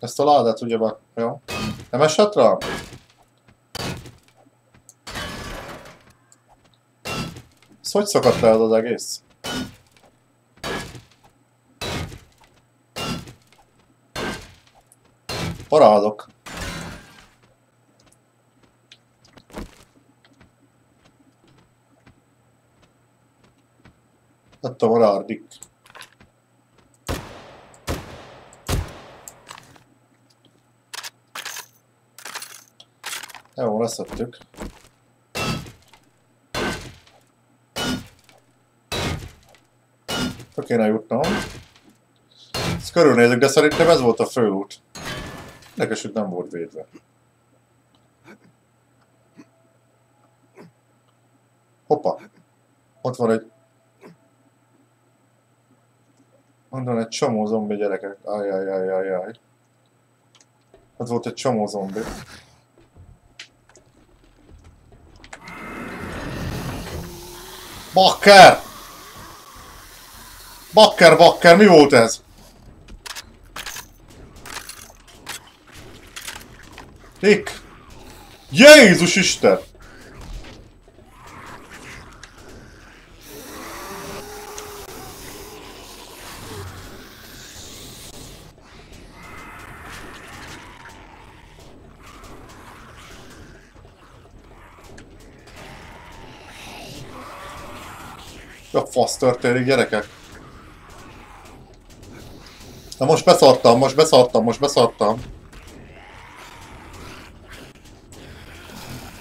Ezt a ládát ugye be, jó? Nem esett rá? Ez hogy szakadt el az egész? Parádok. A Jó, leszettük. Föl kéne jutnom. Ezt körülnézek, de szerintem ez volt a főút. Nekes, hogy nem volt védve. Hoppa! Ott van egy... Onnan egy csomó zombi gyerekek. Ajajajajaj. Ott volt egy csomó zombi. Bakker! Bakker, bakker, mi volt ez? Rick! Jézus Isten! Fasz történik, gyerekek? Na most beszartam, most beszartam, most beszartam.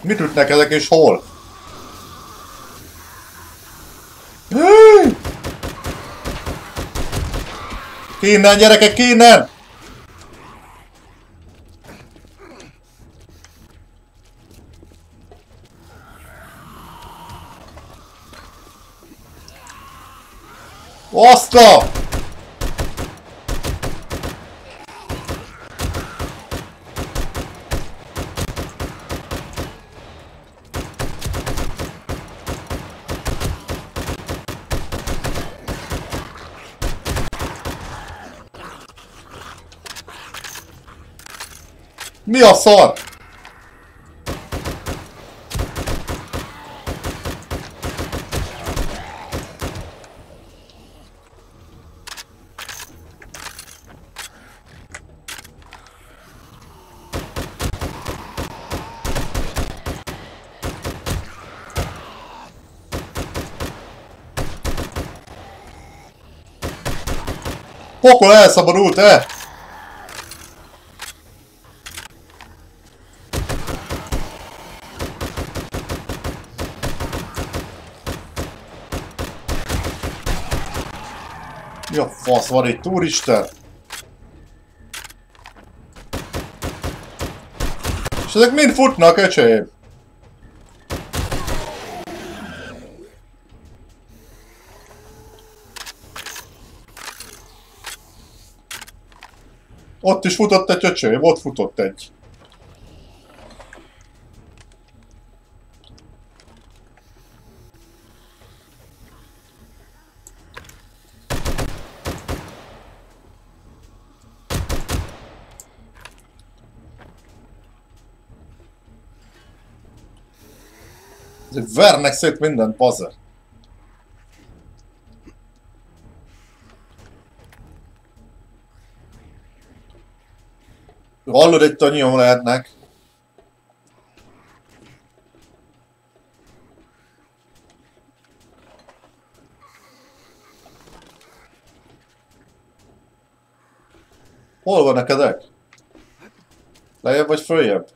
Mit ütnek ezek és hol? Ki innen, gyerekek, ki! A! Mi a? Pokol elszabadult-e? Mi a fasz van itt, úristen? És ezek mind futnak, öcsém? Ott is futott egy öcsém, ott futott egy. Vernek szét minden, bazzer. Hallod, egy tanyon lehetnek. Hol van nekedek? Lejjebb vagy följebb?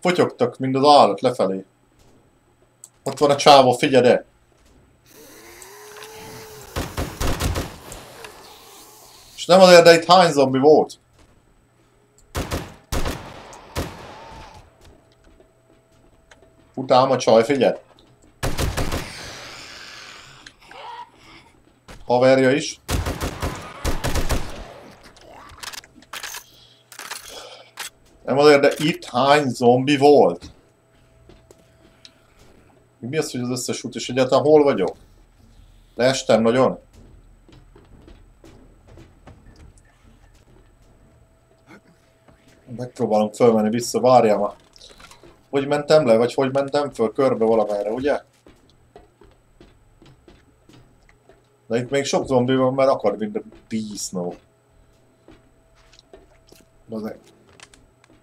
Potyogtak, mind az állat lefelé. Ott van a csávó, figyeld -e. És nem azért, de itt hány zombi volt? Futám a csaj, figyeld. Haverja is. Nem azért, de itt hány zombi volt? Mi az, hogy az összes út, és egyáltalán hol vagyok? Leestem nagyon? Megpróbálom fölmenni vissza, várjál ma. Hogy mentem le, vagy hogy mentem föl körbe valamerre, ugye? De itt még sok zombi van, mert akar minden disznó.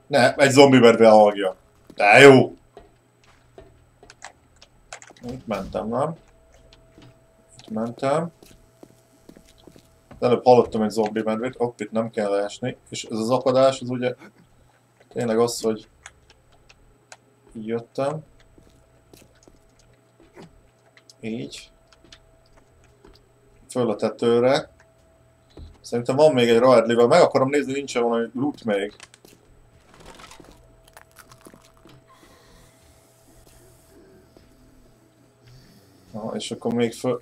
Ne, egy zombi medve hallja. De jó! Itt mentem, nem? Itt mentem. Előbb hallottam egy zombi medvét, hopp, itt nem kell leesni. És ez az akadás, az ugye tényleg az, hogy így jöttem. Így. Föl a tetőre. Szerintem van még egy Raedlivel. Meg akarom nézni, nincsen valami loot még. Na, és akkor még föl...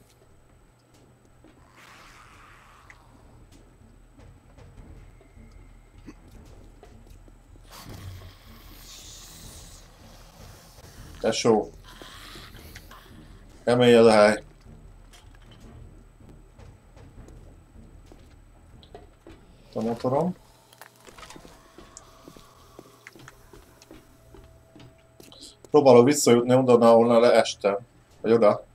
Tesó. Kemény az a. A motorom. Próbálok visszajutni oda, ahol leestem. Vagy oda.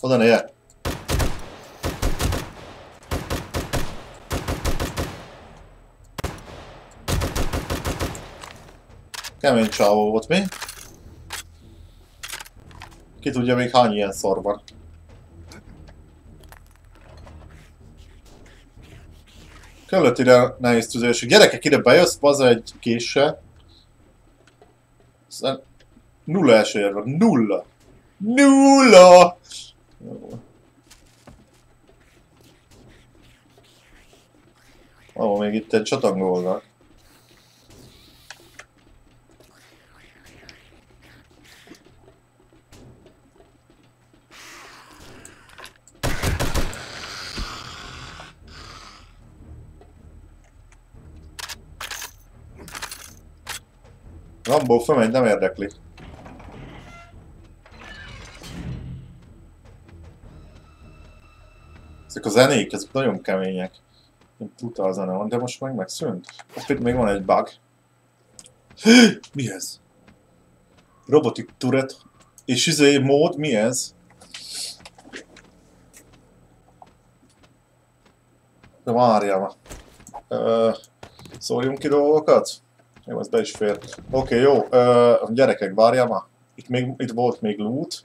Oda ne Kemény csávó volt mi? Ki tudja még hány ilyen szor van. Kellett ide nehéz tüzérség. Gyerekek, ide bejössz, bazza egy késsel. Aztán nulla esélyed van. Nulla! Nulla! Ó, még itt egy csatangolnak. Rambo fölmegy, nem érdekli. Ezek a zenék, ezek nagyon kemények. Tuta a zene van, de most meg megszűnt. Ott itt még van egy bug. mi ez? Robotic turret és izé mód, mi ez? De várjál ma. Uh, szóljunk ki dolgokat? Jó, ez be is fér. Oké, okay, jó. Uh, gyerekek, várjál ma. Itt, még, itt volt még loot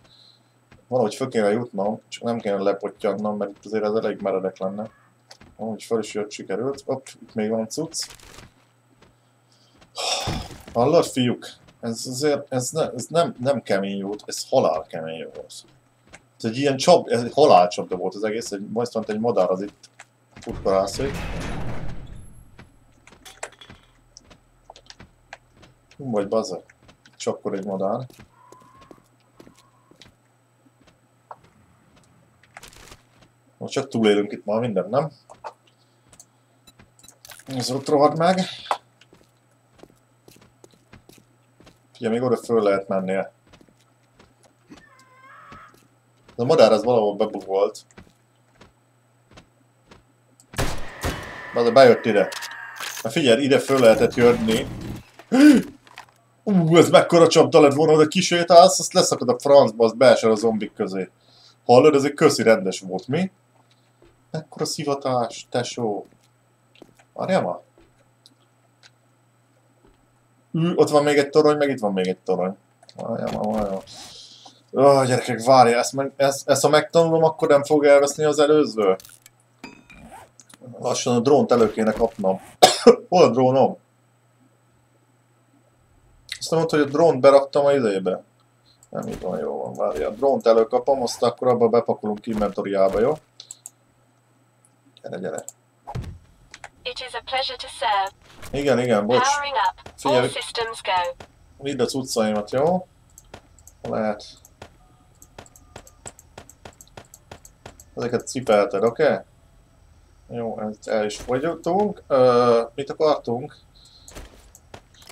valahogy föl kéne jutnom, csak nem kéne lepottyannom, mert itt azért ez elég meredek lenne. Ahogy fel is jött, sikerült. Hopp, itt még van cucc. Hallod, fiúk? Ez azért, ez, ne, ez nem, nem kemény út, ez halál kemény út. Ez egy ilyen csap, ez egy halálcsapda volt az egész, egy, majd egy madár az itt futkorászik. Hú, vagy bazza. Csak egy madár. Most csak túlélünk itt már minden, nem? Ez ott rohad meg. Figyelj, még oda föl lehet mennie. Ez a madár az valahol bebugolt. De bejött ide. Na figyelj, ide föl lehetett jönni. Ú, ez mekkora csapda lett volna, de kisétálsz, azt leszakad a francba, az beesel a zombik közé. Hallod, ez egy köszi rendes volt, mi? Mekkora szivatás, tesó. Várjál ma? Ű, ott van még egy torony, meg itt van még egy torony. Várjál ma, várjál. Oh, gyerekek, várj, ezt, meg, ezt, ezt ha megtanulom, akkor nem fog elveszni az előző. Lassan a drónt elő kéne kapnom. Hol a drónom? Azt mondta, hogy a drónt beraktam a idejébe. Nem így van, jó van, várja. A drónt előkapom, azt akkor abba bepakolunk inventoriába, jó? Gyere, gyere. It is a pleasure to serve. Igen, igen, bocs. Figyelj, vidd a cuccaimat, jó? Lehet. Ezeket cipelted, oké? Okay? Jó, ezt el is fogyottunk. Ö, mit akartunk?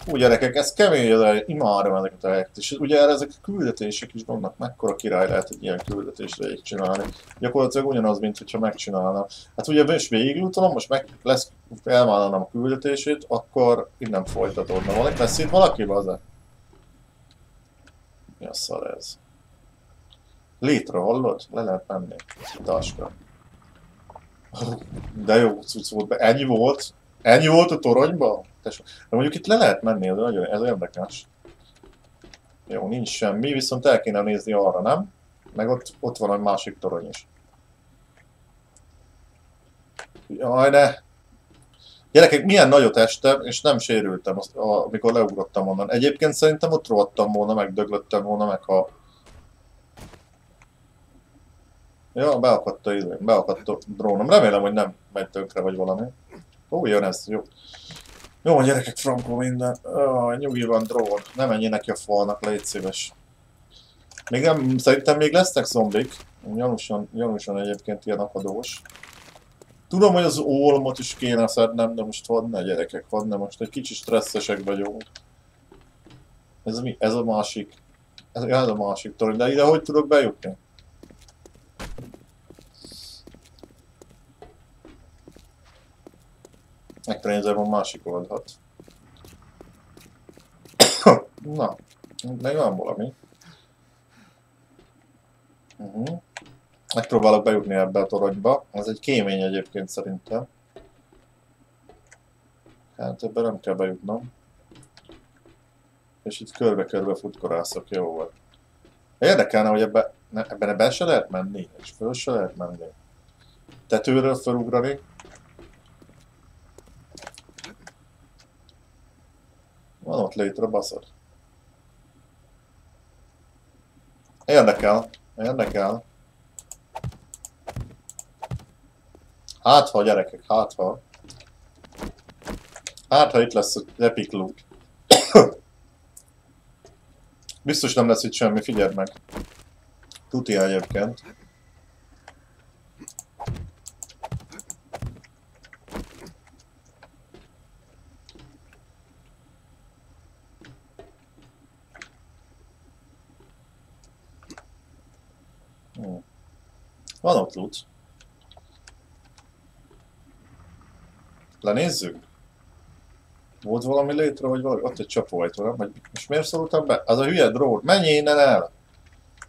Úgy gyerekek, ez kemény, de imádom ezeket a helyeket. És ugye erre ezek a küldetések is vannak, mekkora király lehet egy ilyen küldetést végigcsinálni. Gyakorlatilag ugyanaz, mint hogyha megcsinálnám. Hát ugye most végigutolom, most meg lesz, elvállalnám a küldetését, akkor innen folytatódna. Van lesz itt valaki, baze? Mi a szar ez? Létre, hallod? Le lehet menni. Taska. De jó cucc volt be. Ennyi volt? Ennyi volt a toronyban? De mondjuk itt le lehet menni, ez, nagyon, ez érdekes. Jó, nincs semmi, viszont el kéne nézni arra, nem? Meg ott, ott van egy másik torony is. Jaj, ne! Gyerekek, milyen nagyot estem, és nem sérültem, azt, amikor leugrottam onnan. Egyébként szerintem ott rohadtam volna, meg döglöttem volna, meg ha... Ja, beakadt a izé, beakadt a drónom. Remélem, hogy nem megy tönkre, vagy valami. Ó, jön ez, jó. Jó, gyerekek, frankó minden. Oh, nyugi van drón. Ne menjél neki a falnak, légy szíves. Még nem, szerintem még lesznek zombik. Gyanúsan, gyanúsan egyébként ilyen akadós. Tudom, hogy az ólmot is kéne szednem, de most van ne gyerekek, van ne most egy kicsit stresszesek vagyunk. Ez mi? Ez a másik. Ez, ez a másik torony, de ide hogy tudok bejutni? Megnézem a másik oldalt. Na, még van valami. Uh-huh. Megpróbálok bejutni ebbe a toronyba. Ez egy kémény egyébként szerintem. Hát ebbe nem kell bejutnom. És itt körbe-körbe futkorászok, jó volt. Érdekelne, hogy ebbe, ne, ebben be se lehet menni, és föl se lehet menni. Tetőről felugrani. Van ott létre, baszod. Érdekel, érdekel. Hát ha gyerekek, hát ha. Hát ha itt lesz az epic loot. Biztos nem lesz itt semmi, figyeld meg. Tuti egyébként. Hmm. Van ott loot. Lenézzük? Volt valami létre, vagy valami? Ott egy csapóajtó, nem? Vagy most miért szóltam be? Az a hülye drón. Menj innen el!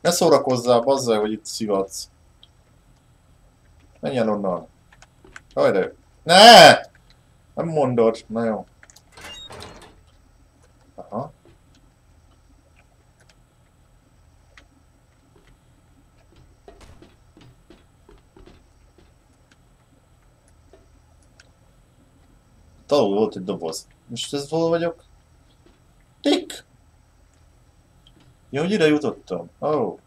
Ne szórakozzál, bazzal, hogy itt szivatsz. Menj el onnan. Hajde. Ne! Nem mondod. Na jó. Aha. Talán volt egy doboz. Most ez hol vagyok? Tik! Ja, hogy ide jutottam. Oh.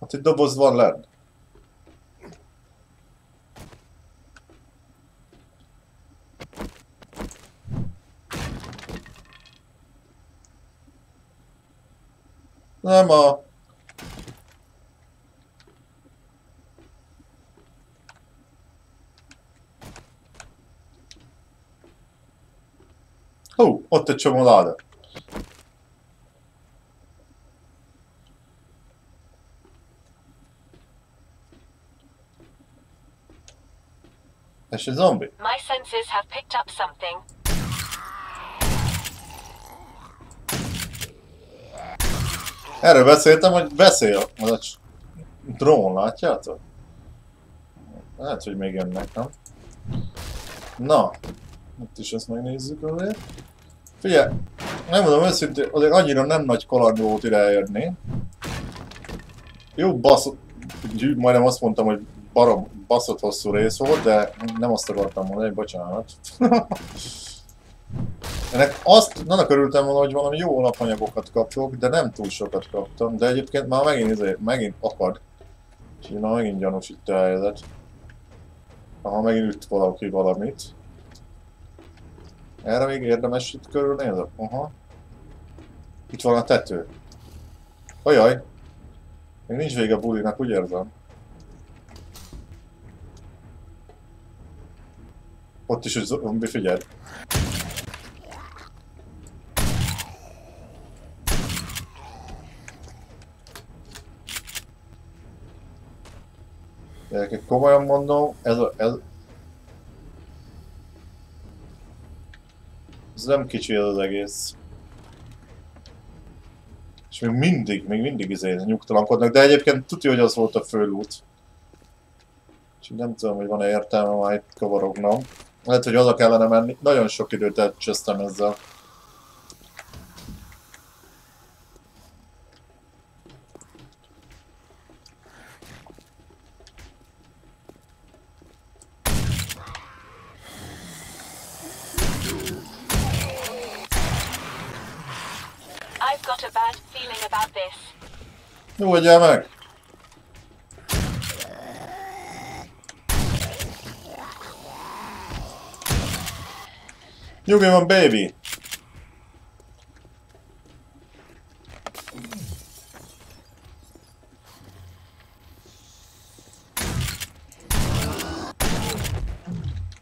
Hát egy doboz van lent. Nem a... Hú, ott egy csomó láda. Ez egy zombi? My senses have picked up something. Erről beszéltem, hogy beszél. Az drón, látjátok? Lehet, hogy még jönnek, nem? Na, itt is ezt megnézzük azért. Figyelj, nem mondom őszintén, azért annyira nem nagy kaland volt ide eljönni. Jó baszott, majdnem azt mondtam, hogy barom baszott hosszú rész volt, de nem azt akartam mondani, bocsánat. Ennek azt, annak örültem volna, hogy valami jó alapanyagokat kapok, de nem túl sokat kaptam. De egyébként már megint, izé, megint akad. Úgyhogy már megint gyanús itt a helyzet. Aha, megint üt valaki valamit. Erre még érdemes itt körülnézni? Aha. Itt van a tető. Ajaj. Még nincs vége a bulinak, úgy érzem. Ott is egy zombi, figyelj. Gyerekek, komolyan mondom, ez a, ez... nem kicsi az egész. És még mindig, még mindig izé nyugtalankodnak, de egyébként tudja, hogy az volt a főút. Úgyhogy nem tudom, hogy van-e értelme már itt kavarognom. Lehet, hogy oda kellene menni. Nagyon sok időt elcsesztem ezzel. Nyugodjál meg! Nyugi van, baby!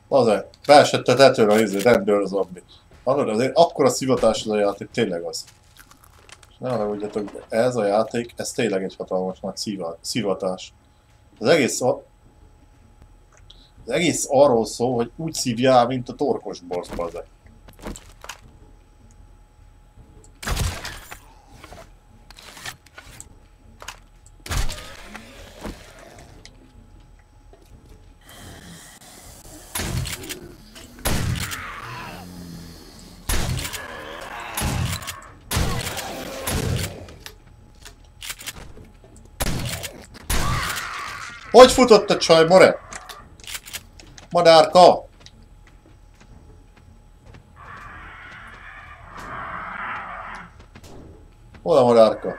Azért, beesett a tetőre az izé, rendőr zombi. Hallod, azért akkora szivatás az a játék, tényleg az. Ne arra ugyatok, de ez a játék, ez tényleg egy hatalmas nagy szivatás. Az egész, a, az egész arról szól, hogy úgy szívjál, mint a torkos borz, futott a csaj, more? Madárka! Hol a madárka?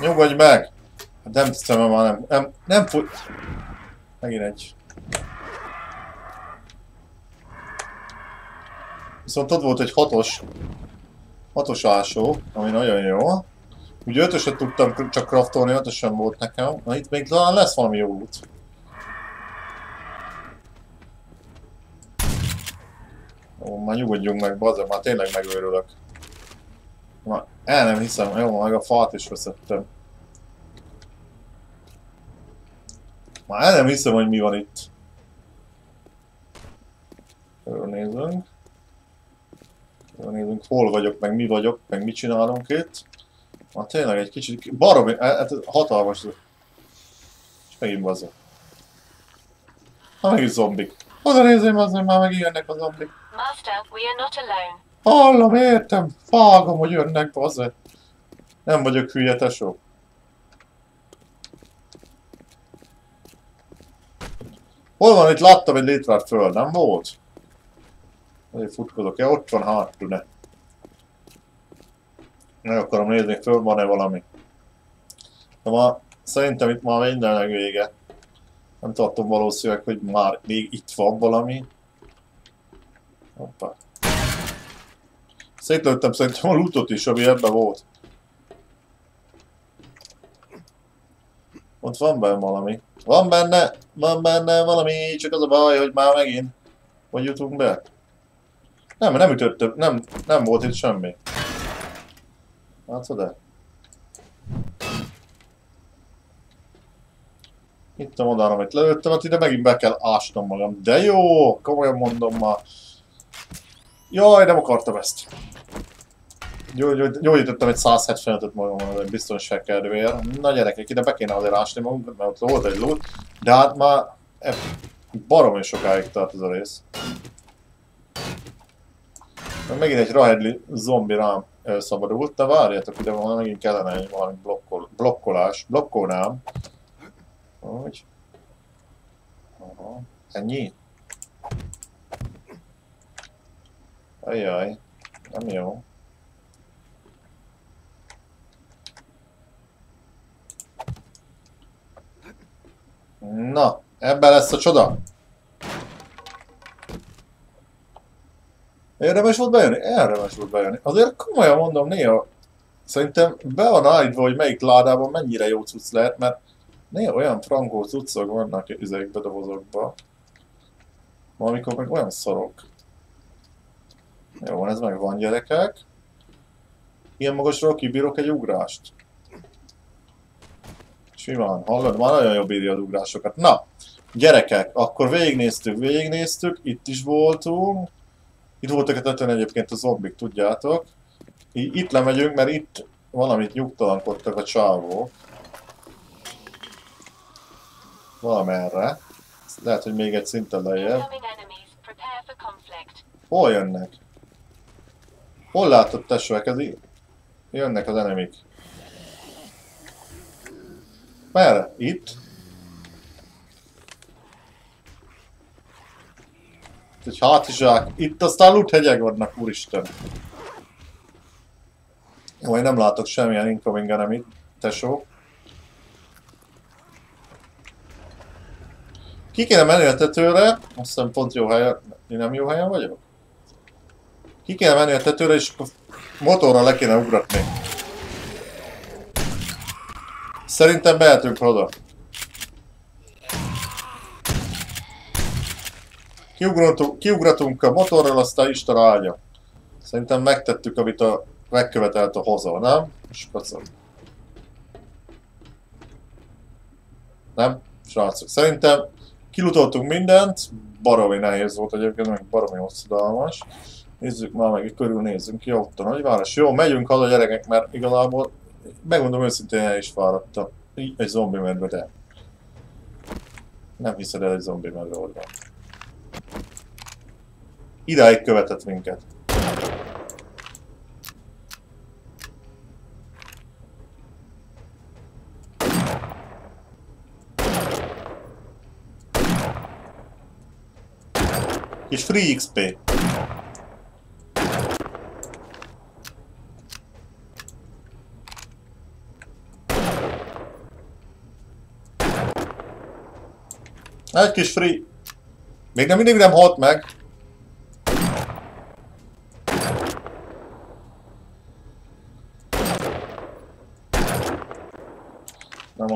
Nyugodj meg! Hát nem hiszem, már nem, nem, nem fut... Megint egy. Viszont ott volt egy hatos, hatos ásó, ami nagyon jó. Ugye ötöset tudtam csak craftolni, ötösen volt nekem. Na itt még talán lesz valami jó út. Ó, már nyugodjunk meg, bazza, már tényleg megőrülök. Ma el nem hiszem, jó, meg a fát is veszettem. Már el nem hiszem, hogy mi van itt. Körülnézünk. Nézzünk, hol vagyok, meg mi vagyok, meg mit csinálunk itt. Na tényleg egy kicsit, baromi, hát hatalmas. És megint bazza. Ha megint zombik. Oda nézzém azért már megint jönnek a zombik. Master, we are not alone. Hallom, értem, fágom, hogy jönnek bazza. Nem vagyok hülye, tesó. Hol van itt? Láttam egy létrát föl, nem volt? Azért futkodok. Ja, ott van hátul, ne. Meg akarom nézni, föl van-e valami. De ma szerintem itt már mindennek vége. Nem tartom valószínűleg, hogy már még itt van valami. Hoppá. Szétlőttem szerintem a lootot is, ami ebben volt. Ott van benne valami. Van benne, van benne valami, csak az a baj, hogy már megint. Hogy jutunk be? Nem, nem ütöttem, nem, nem volt itt semmi. Látszod de? Itt a modern, amit lelőttem, hát ide megint be kell ásnom magam. De jó, komolyan mondom ma. Jaj, nem akartam ezt. Gyógyítottam egy 175-öt magamon egy biztonság kedvéért. Na gyerekek, ide be kéne azért ásni magunkat, mert ott volt egy loot. De hát már e, baromi sokáig tart ez a rész. Megint egy Rahedli zombi rám szabadult, de várjátok, ide van, megint kellene egy valami blokkol, blokkolás. Blokkolnám. Hogy? Aha. Ennyi? Ajjaj. Nem jó. Na, ebben lesz a csoda. Érdemes volt bejönni? Érdemes volt bejönni. Azért komolyan mondom, néha szerintem be van állítva, hogy melyik ládában mennyire jó cucc lehet, mert néha olyan frankó cuccok vannak ezekbe dobozokba. Valamikor meg olyan szorok. Jó, van, ez meg van gyerekek. Ilyen magasról kibírok egy ugrást. Simán, hallod? Már nagyon jobb írja a ugrásokat. Na, gyerekek, akkor végignéztük, végignéztük, itt is voltunk. Itt voltak a tetőn egyébként a zombik, tudjátok. Itt lemegyünk, mert itt valamit nyugtalankodtak a csávók. Valamerre. Lehet, hogy még egy szinten lejjebb. Hol jönnek? Hol látod tesóek? Ez Jönnek az enemik. Merre? Itt? Egy hátizsák. Itt aztán lúthegyek vannak, úristen. Jó, én nem látok semmilyen incoming enemy, tesó. Ki kéne menni a tetőre, azt hiszem pont jó helyen, én nem jó helyen vagyok? Ki kéne menni a tetőre, és motorra le kéne ugratni. Szerintem behetünk oda. Kiugratunk, kiugratunk a motorral, aztán Isten áldja. Szerintem megtettük, amit a megkövetelt a hoza, nem? Spacol. Nem? Srácok, szerintem kilutoltunk mindent, baromi nehéz volt egyébként, meg baromi hosszadalmas. Nézzük már meg, körülnézzünk, jó, ott a nagyváros. Jó, megyünk haza gyerekek, mert igazából megmondom őszintén el is fáradtam. Egy zombi medve, de nem hiszed el egy zombi medve ott. Idáig követett minket. És free XP. Egy kis free. Még nem mindig nem halt meg.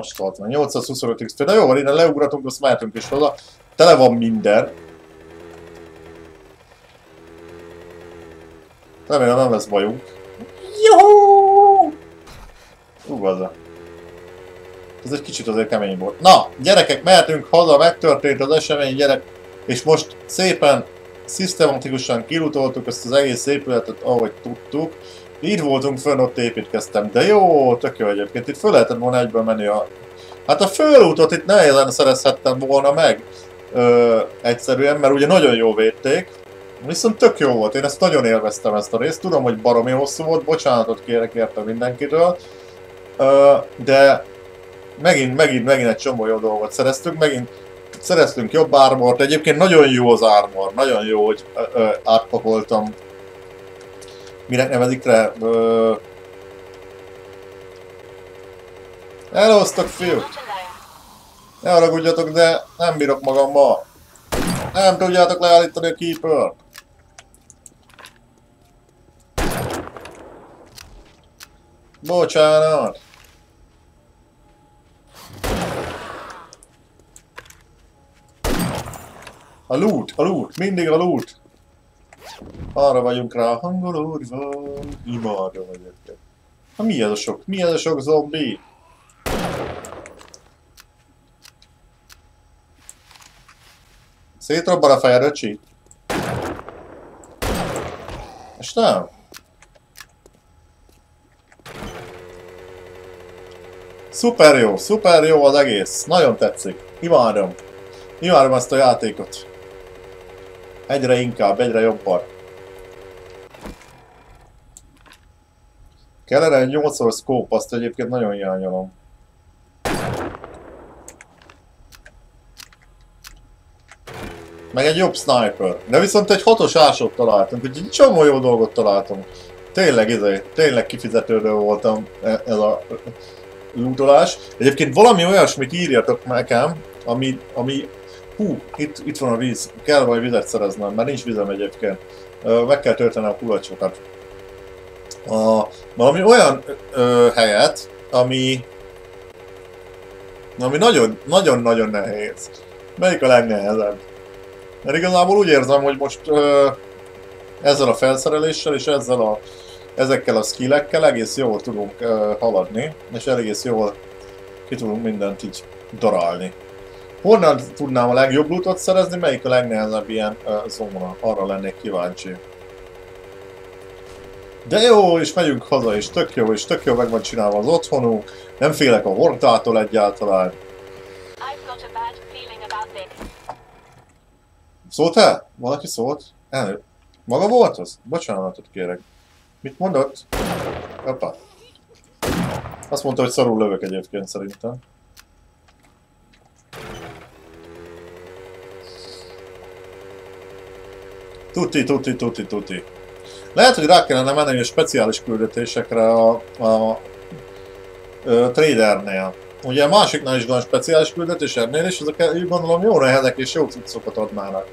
Na most halt meg. 825 XP. De jó van, innen leugratunk, azt mehetünk is oda. Tele van minden. Remélem nem lesz bajunk. Juhú! Ú, ez egy kicsit azért kemény volt. Na, gyerekek, mehetünk haza, megtörtént az esemény, gyerek, és most szépen, szisztematikusan kilutoltuk ezt az egész épületet, ahogy tudtuk. Így voltunk fönn, ott építkeztem, de jó, tök jó egyébként, itt föl lehetett volna egyből menni a... Hát a fölútot itt nehezen szerezhettem volna meg ö, egyszerűen, mert ugye nagyon jó védték, Viszont tök jó volt, én ezt nagyon élveztem ezt a részt, tudom, hogy baromi hosszú volt, bocsánatot kérek érte mindenkitől, ö, de megint, megint, megint egy csomó jó dolgot szereztünk, megint szereztünk jobb ármort, egyébként nagyon jó az ármor, nagyon jó, hogy ö, ö, átpakoltam. Minek nevezik rá? Ö... Elhoztak fiú! Ne haragudjatok, de nem bírok magammal. Nem tudjátok leállítani a keeper. Bocsánat! A loot, a loot, mindig a loot. Arra vagyunk rá hangolódva, imádom egyébként. Na mi ez a sok? Mi ez a sok zombi? Szétrobban a fejed, öcsi? És nem? Szuper jó, szuper jó az egész. Nagyon tetszik. Imádom. Imádom ezt a játékot. Egyre inkább, egyre jobban. Kellene egy 8 scope, azt egyébként nagyon hiányolom. Meg egy jobb sniper. De viszont egy hatos ásót találtunk, úgyhogy egy csomó jó dolgot találtunk. Tényleg, izé, tényleg kifizetődő voltam e- ez a lootolás. Egyébként valami olyasmit írjatok nekem, ami, ami hú, itt, itt van a víz, kell vagy vizet szereznem, mert nincs vizem egyébként. Meg kell töltenem a kulacsokat. A, valami olyan ö, helyet, ami ami nagyon, nagyon-nagyon nehéz. Melyik a legnehezebb? Mert igazából úgy érzem, hogy most ö, ezzel a felszereléssel és ezzel a, ezekkel a skillekkel egész jól tudunk ö, haladni, és egész jól ki tudunk mindent így darálni. Honnan tudnám a legjobb lootot szerezni, melyik a legnehezebb ilyen ö, zóna? Arra lennék kíváncsi. De jó, és megyünk haza, és tök jó, és tök jó meg van csinálva az otthonunk. Nem félek a hordától egyáltalán. This. Szóltál? Valaki szólt? El... Maga volt az? Bocsánatot kérek. Mit mondott? Hoppá. Azt mondta, hogy szarul lövök egyébként szerintem. Tuti, tuti, tuti, tuti. Lehet, hogy rá kellene menni a speciális küldetésekre a, a, a tradernél. Ugye a másiknál is van speciális küldetés ennél, és ezek így gondolom jó nehezek és jó cuccokat adnának.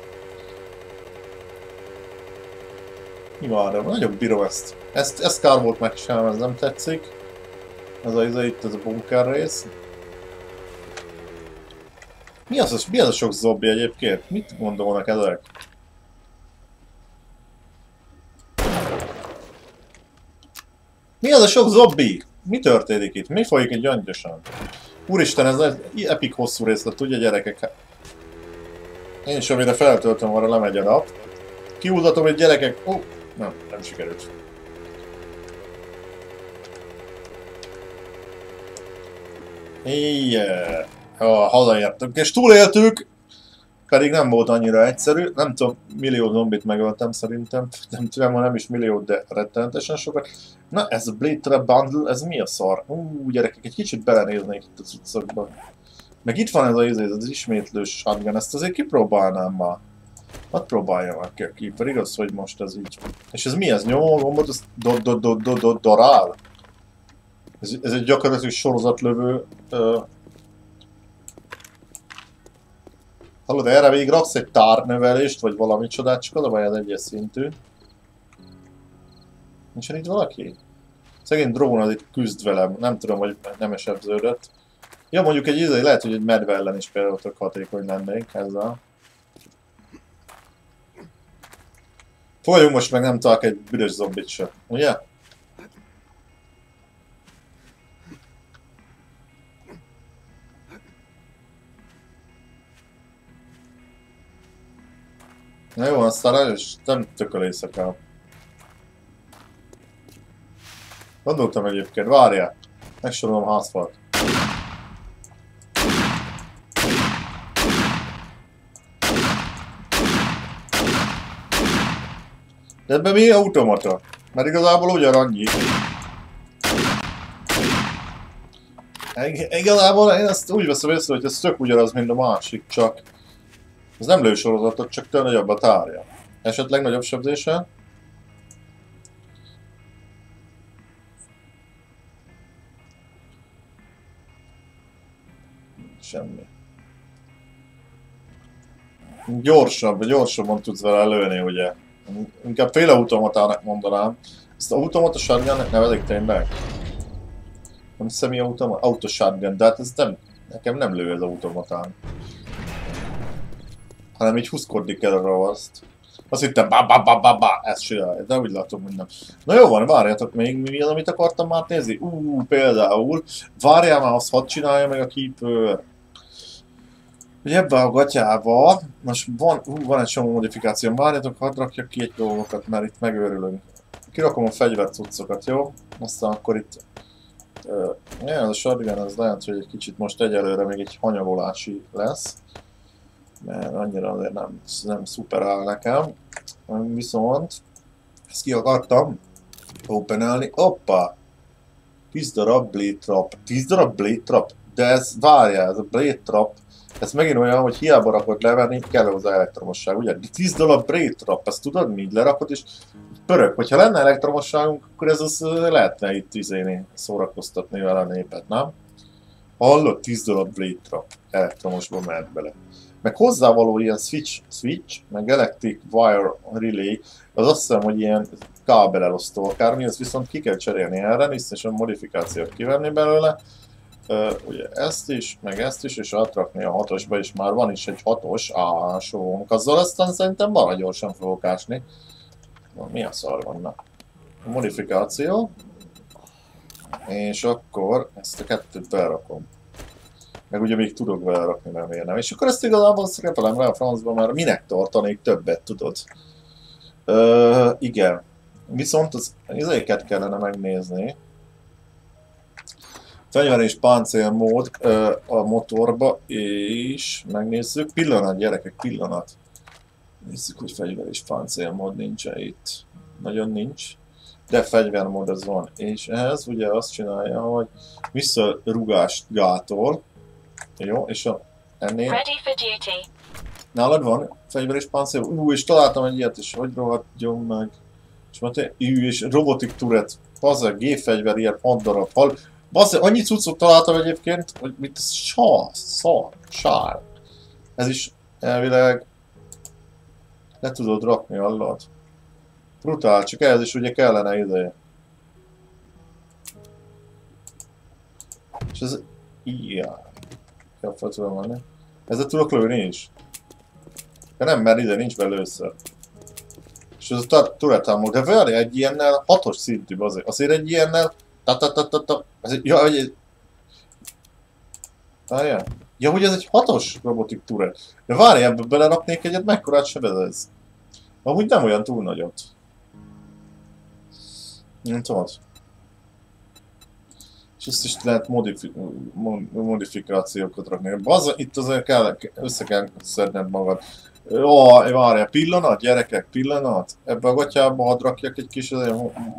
Imádom, nagyon bírom ezt. Ezt, ezt kár volt megcsinálni, ez nem tetszik. Ez a, ez a, itt ez a bunker rész. Mi az, mi az a sok zombi egyébként? Mit gondolnak ezek? Mi az a sok zombi? Mi történik itt? Mi folyik itt gyöngyosan? Úristen, ez egy epic hosszú részlet, ugye gyerekek? Én is amire feltöltöm, arra lemegy a nap. Kiúzatom, hogy gyerekek... Ó, oh, nem, nem sikerült. Yeah. Ha, hazaértünk, és túléltük, pedig nem volt annyira egyszerű. Nem tudom, millió zombit megöltem szerintem. Nem tudom, nem is millió, de rettenetesen sokat. Na, ez a Blade Trap Bundle, ez mi a szar? Ú, gyerekek, egy kicsit belenéznék itt az utcakba. Meg itt van ez az, ez az ismétlős shotgun, ezt azért kipróbálnám már. Hadd próbáljam meg ki a Keeper, igaz, hogy most ez így. És ez mi ez? Nyomom a ez do do do do do dorál? Ez, ez egy gyakorlatilag sorozatlövő... Uh... Hallod, erre még raksz egy tárnövelést, vagy valami csodát, csak az a baj, ez egyes szintű. Nincsen itt valaki? Szegény drón az itt küzd velem, nem tudom, hogy nem esebződött. Ja, mondjuk egy izé, lehet, hogy egy medve ellen is például tök hatékony lennék ezzel. Fogjunk most meg nem találok egy büdös zombit se, ugye? Na jó, aztán el is nem tököl éjszaka. Gondoltam egyébként, várjál! Megsorolom a házfalt. De ebben mi automata? Mert igazából ugyan annyi. Igazából én ezt úgy veszem észre, hogy ez tök ugyanaz, mint a másik, csak... Ez nem lősorozatok, csak tőle nagyobb a tárja. Esetleg nagyobb sebzése? Semmi. Gyorsabb, gyorsabban tudsz vele lőni, ugye? Inkább félautomatának mondanám. Ezt automata shotgunnek nevezik tényleg? Nem semi-automat? Auto de hát ez nem... Nekem nem lő ez automatán. Hanem így huszkodni kell a ravaszt. Azt hittem, ba ba ba ba ba, ezt csinálja, de úgy látom, hogy nem. Na jó van, várjatok még, mi az, amit akartam már nézni? Ú, például, várjál már, azt hadd csinálja meg a Keeper. Ugye ebbe a gatyába, most van, ú, van egy csomó modifikáció, várjatok, hadd rakjak ki egy dolgokat, mert itt megőrülünk. Kirakom a fegyvercuccokat, jó? Aztán akkor itt... Uh, ja, ez a shotgun az lehet, hogy egy kicsit most egyelőre még egy hanyagolási lesz. Mert annyira azért nem, nem szuper áll nekem. Viszont ezt ki akartam openelni. Hoppa! 10 darab Blade Trap. 10 darab Blade Trap? De ez, várjál, ez a Blade Trap, ez megint olyan, hogy hiába rakod levenni, kell hozzá elektromosság, ugye? De 10 darab Blade Trap, ezt tudod, mi így lerakod, és pörög. Hogyha lenne elektromosságunk, akkor ez az lehetne itt izéni, szórakoztatni vele a népet, nem? Hallod, 10 darab Blade Trap elektromosba mehet bele meg hozzávaló ilyen switch, switch, meg electric wire relay, az azt hiszem, hogy ilyen kábelelosztó akármi, ezt viszont ki kell cserélni erre, a modifikációt kivenni belőle, uh, ugye ezt is, meg ezt is, és átrakni a hatosba, és már van is egy hatos ásónk, azzal aztán szerintem bara gyorsan fogok ásni. Na, mi a szar? A modifikáció, és akkor ezt a kettőt berakom meg ugye még tudok vele rakni, mert miért nem. És akkor ezt igazából szerepelem rá a francba, mert minek tartanék többet, tudod. Ö, igen. Viszont az izéket kellene megnézni. Fegyver és páncél mód ö, a motorba, és megnézzük. Pillanat, gyerekek, pillanat. Nézzük, hogy fegyver és páncél mód nincs -e itt. Nagyon nincs. De fegyvermód az van. És ehhez ugye azt csinálja, hogy visszarugást gátol, jó, és a, ennél... Ready for duty. Nálad van fegyver és páncél? Ú, és találtam egy ilyet is, hogy rohadjon meg. És mondta, ű, és robotik turret, bazza, gépfegyver, ilyen 6 darab, hal. Bazza, annyi cuccot találtam egyébként, hogy mit ez sa, szar, sár. Ez is elvileg le tudod rakni, hallod? Brutál, csak ez is ugye kellene ideje. És ez... Ilyen kell fel tudom menni. Ezzel tudok lőni is. De nem, mert ide nincs belőször. És ez a turetámol, de várj, egy ilyennel hatos szintű azért. Azért egy ilyennel... Ta ta ta ta ta... Ez egy... Ja, hogy... Várjál. Ja, hogy ez egy hatos robotik turret. De várj, ebbe beleraknék egyet, mekkorát sebez ez? Amúgy nem olyan túl nagyot. Nem tudod és ezt is lehet modifi modifikációkat rakni. Az, itt azért kell, össze kell szedned magad. Ó, várjál, pillanat, gyerekek, pillanat. Ebbe a gatyába hadd rakjak egy kis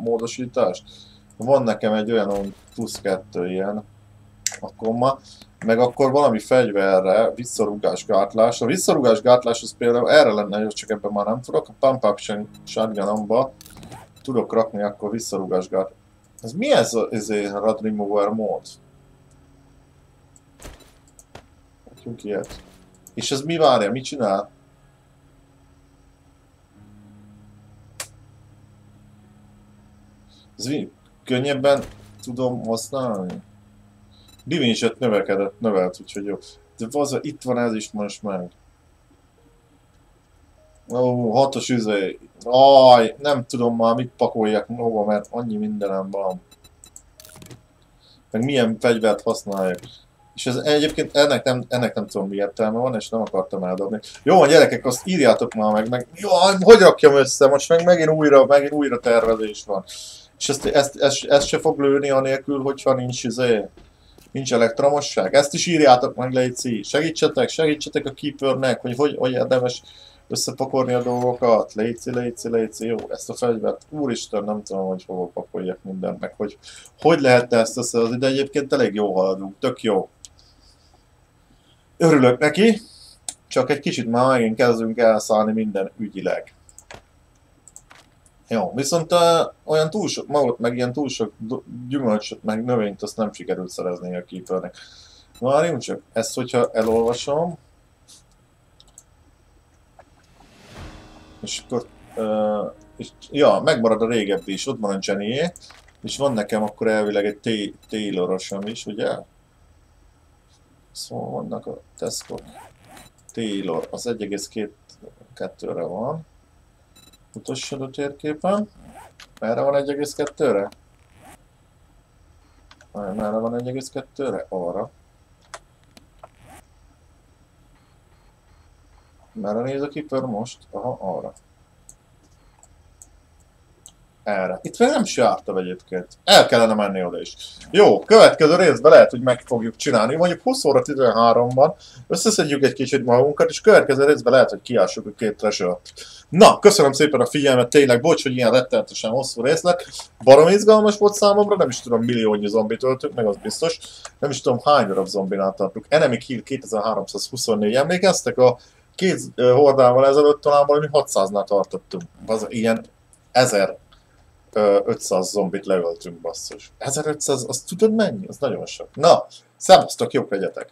módosítást. Van nekem egy olyan plusz kettő ilyen akkor ma, meg akkor valami fegyverre, visszarugás gátlás. A visszarugás gátlás az például erre lenne jó, csak ebben már nem tudok. A pump action tudok rakni akkor visszarugás gátlás ez mi ez a, ez a rad remover mód? Hagyjunk ilyet. És ez mi várja? Mit csinál? Ez mi? Könnyebben tudom használni? Divincset növekedett, növelt, úgyhogy jó. De az, itt van ez is most meg. Ó, hatos üzé. Aj, nem tudom már mit pakoljak hova, mert annyi mindenem van. Meg milyen fegyvert használjak. És ez egyébként ennek nem, ennek nem tudom mi értelme van, és nem akartam eldobni. Jó, a gyerekek, azt írjátok már meg, meg jó, hogy rakjam össze, most meg megint újra, megint újra tervezés van. És ezt, ezt, ezt, ezt se fog lőni anélkül, hogyha nincs izé, nincs elektromosság. Ezt is írjátok meg, Léci. Segítsetek, segítsetek a Keepernek, hogy hogy, hogy érdemes összepakolni a dolgokat, léci, léci, léci, jó, ezt a fegyvert, úristen, nem tudom, hogy hova pakoljak mindent, meg hogy hogy lehetne ezt összehozni, de egyébként elég jó haladunk, tök jó. Örülök neki, csak egy kicsit már megint kezdünk elszállni minden ügyileg. Jó, viszont uh, olyan túl sok magot, meg ilyen túl sok gyümölcsöt, meg növényt azt nem sikerült szerezni a keepernek. Várjunk csak, ezt hogyha elolvasom, És akkor, uh, és, ja, megmarad a régebbi is, ott van a jenny és van nekem akkor elvileg egy Taylorosom is, ugye? Szóval vannak a Tesco. Taylor, az 1,2-re van. Mutasson a térképen. Merre van 1,2-re? Merre van 1,2-re? Arra. Merre néz a keeper most? Aha, arra. Erre. Itt még nem is jártam egyébként. El kellene menni oda is. Jó, következő részben lehet, hogy meg fogjuk csinálni. Mondjuk 20 óra 13-ban összeszedjük egy kicsit magunkat, és következő részben lehet, hogy kiássuk a két treasure Na, köszönöm szépen a figyelmet, tényleg bocs, hogy ilyen rettenetesen hosszú rész lett. Barom izgalmas volt számomra, nem is tudom milliónyi zombit öltünk, meg az biztos. Nem is tudom hány darab zombinál tartunk. Enemy Kill 2324, emlékeztek? A két hordával ezelőtt talán valami 600-nál tartottunk. Az ilyen 1500 zombit leöltünk, basszus. 1500, azt tudod mennyi? Az nagyon sok. Na, szevasztok, jók legyetek!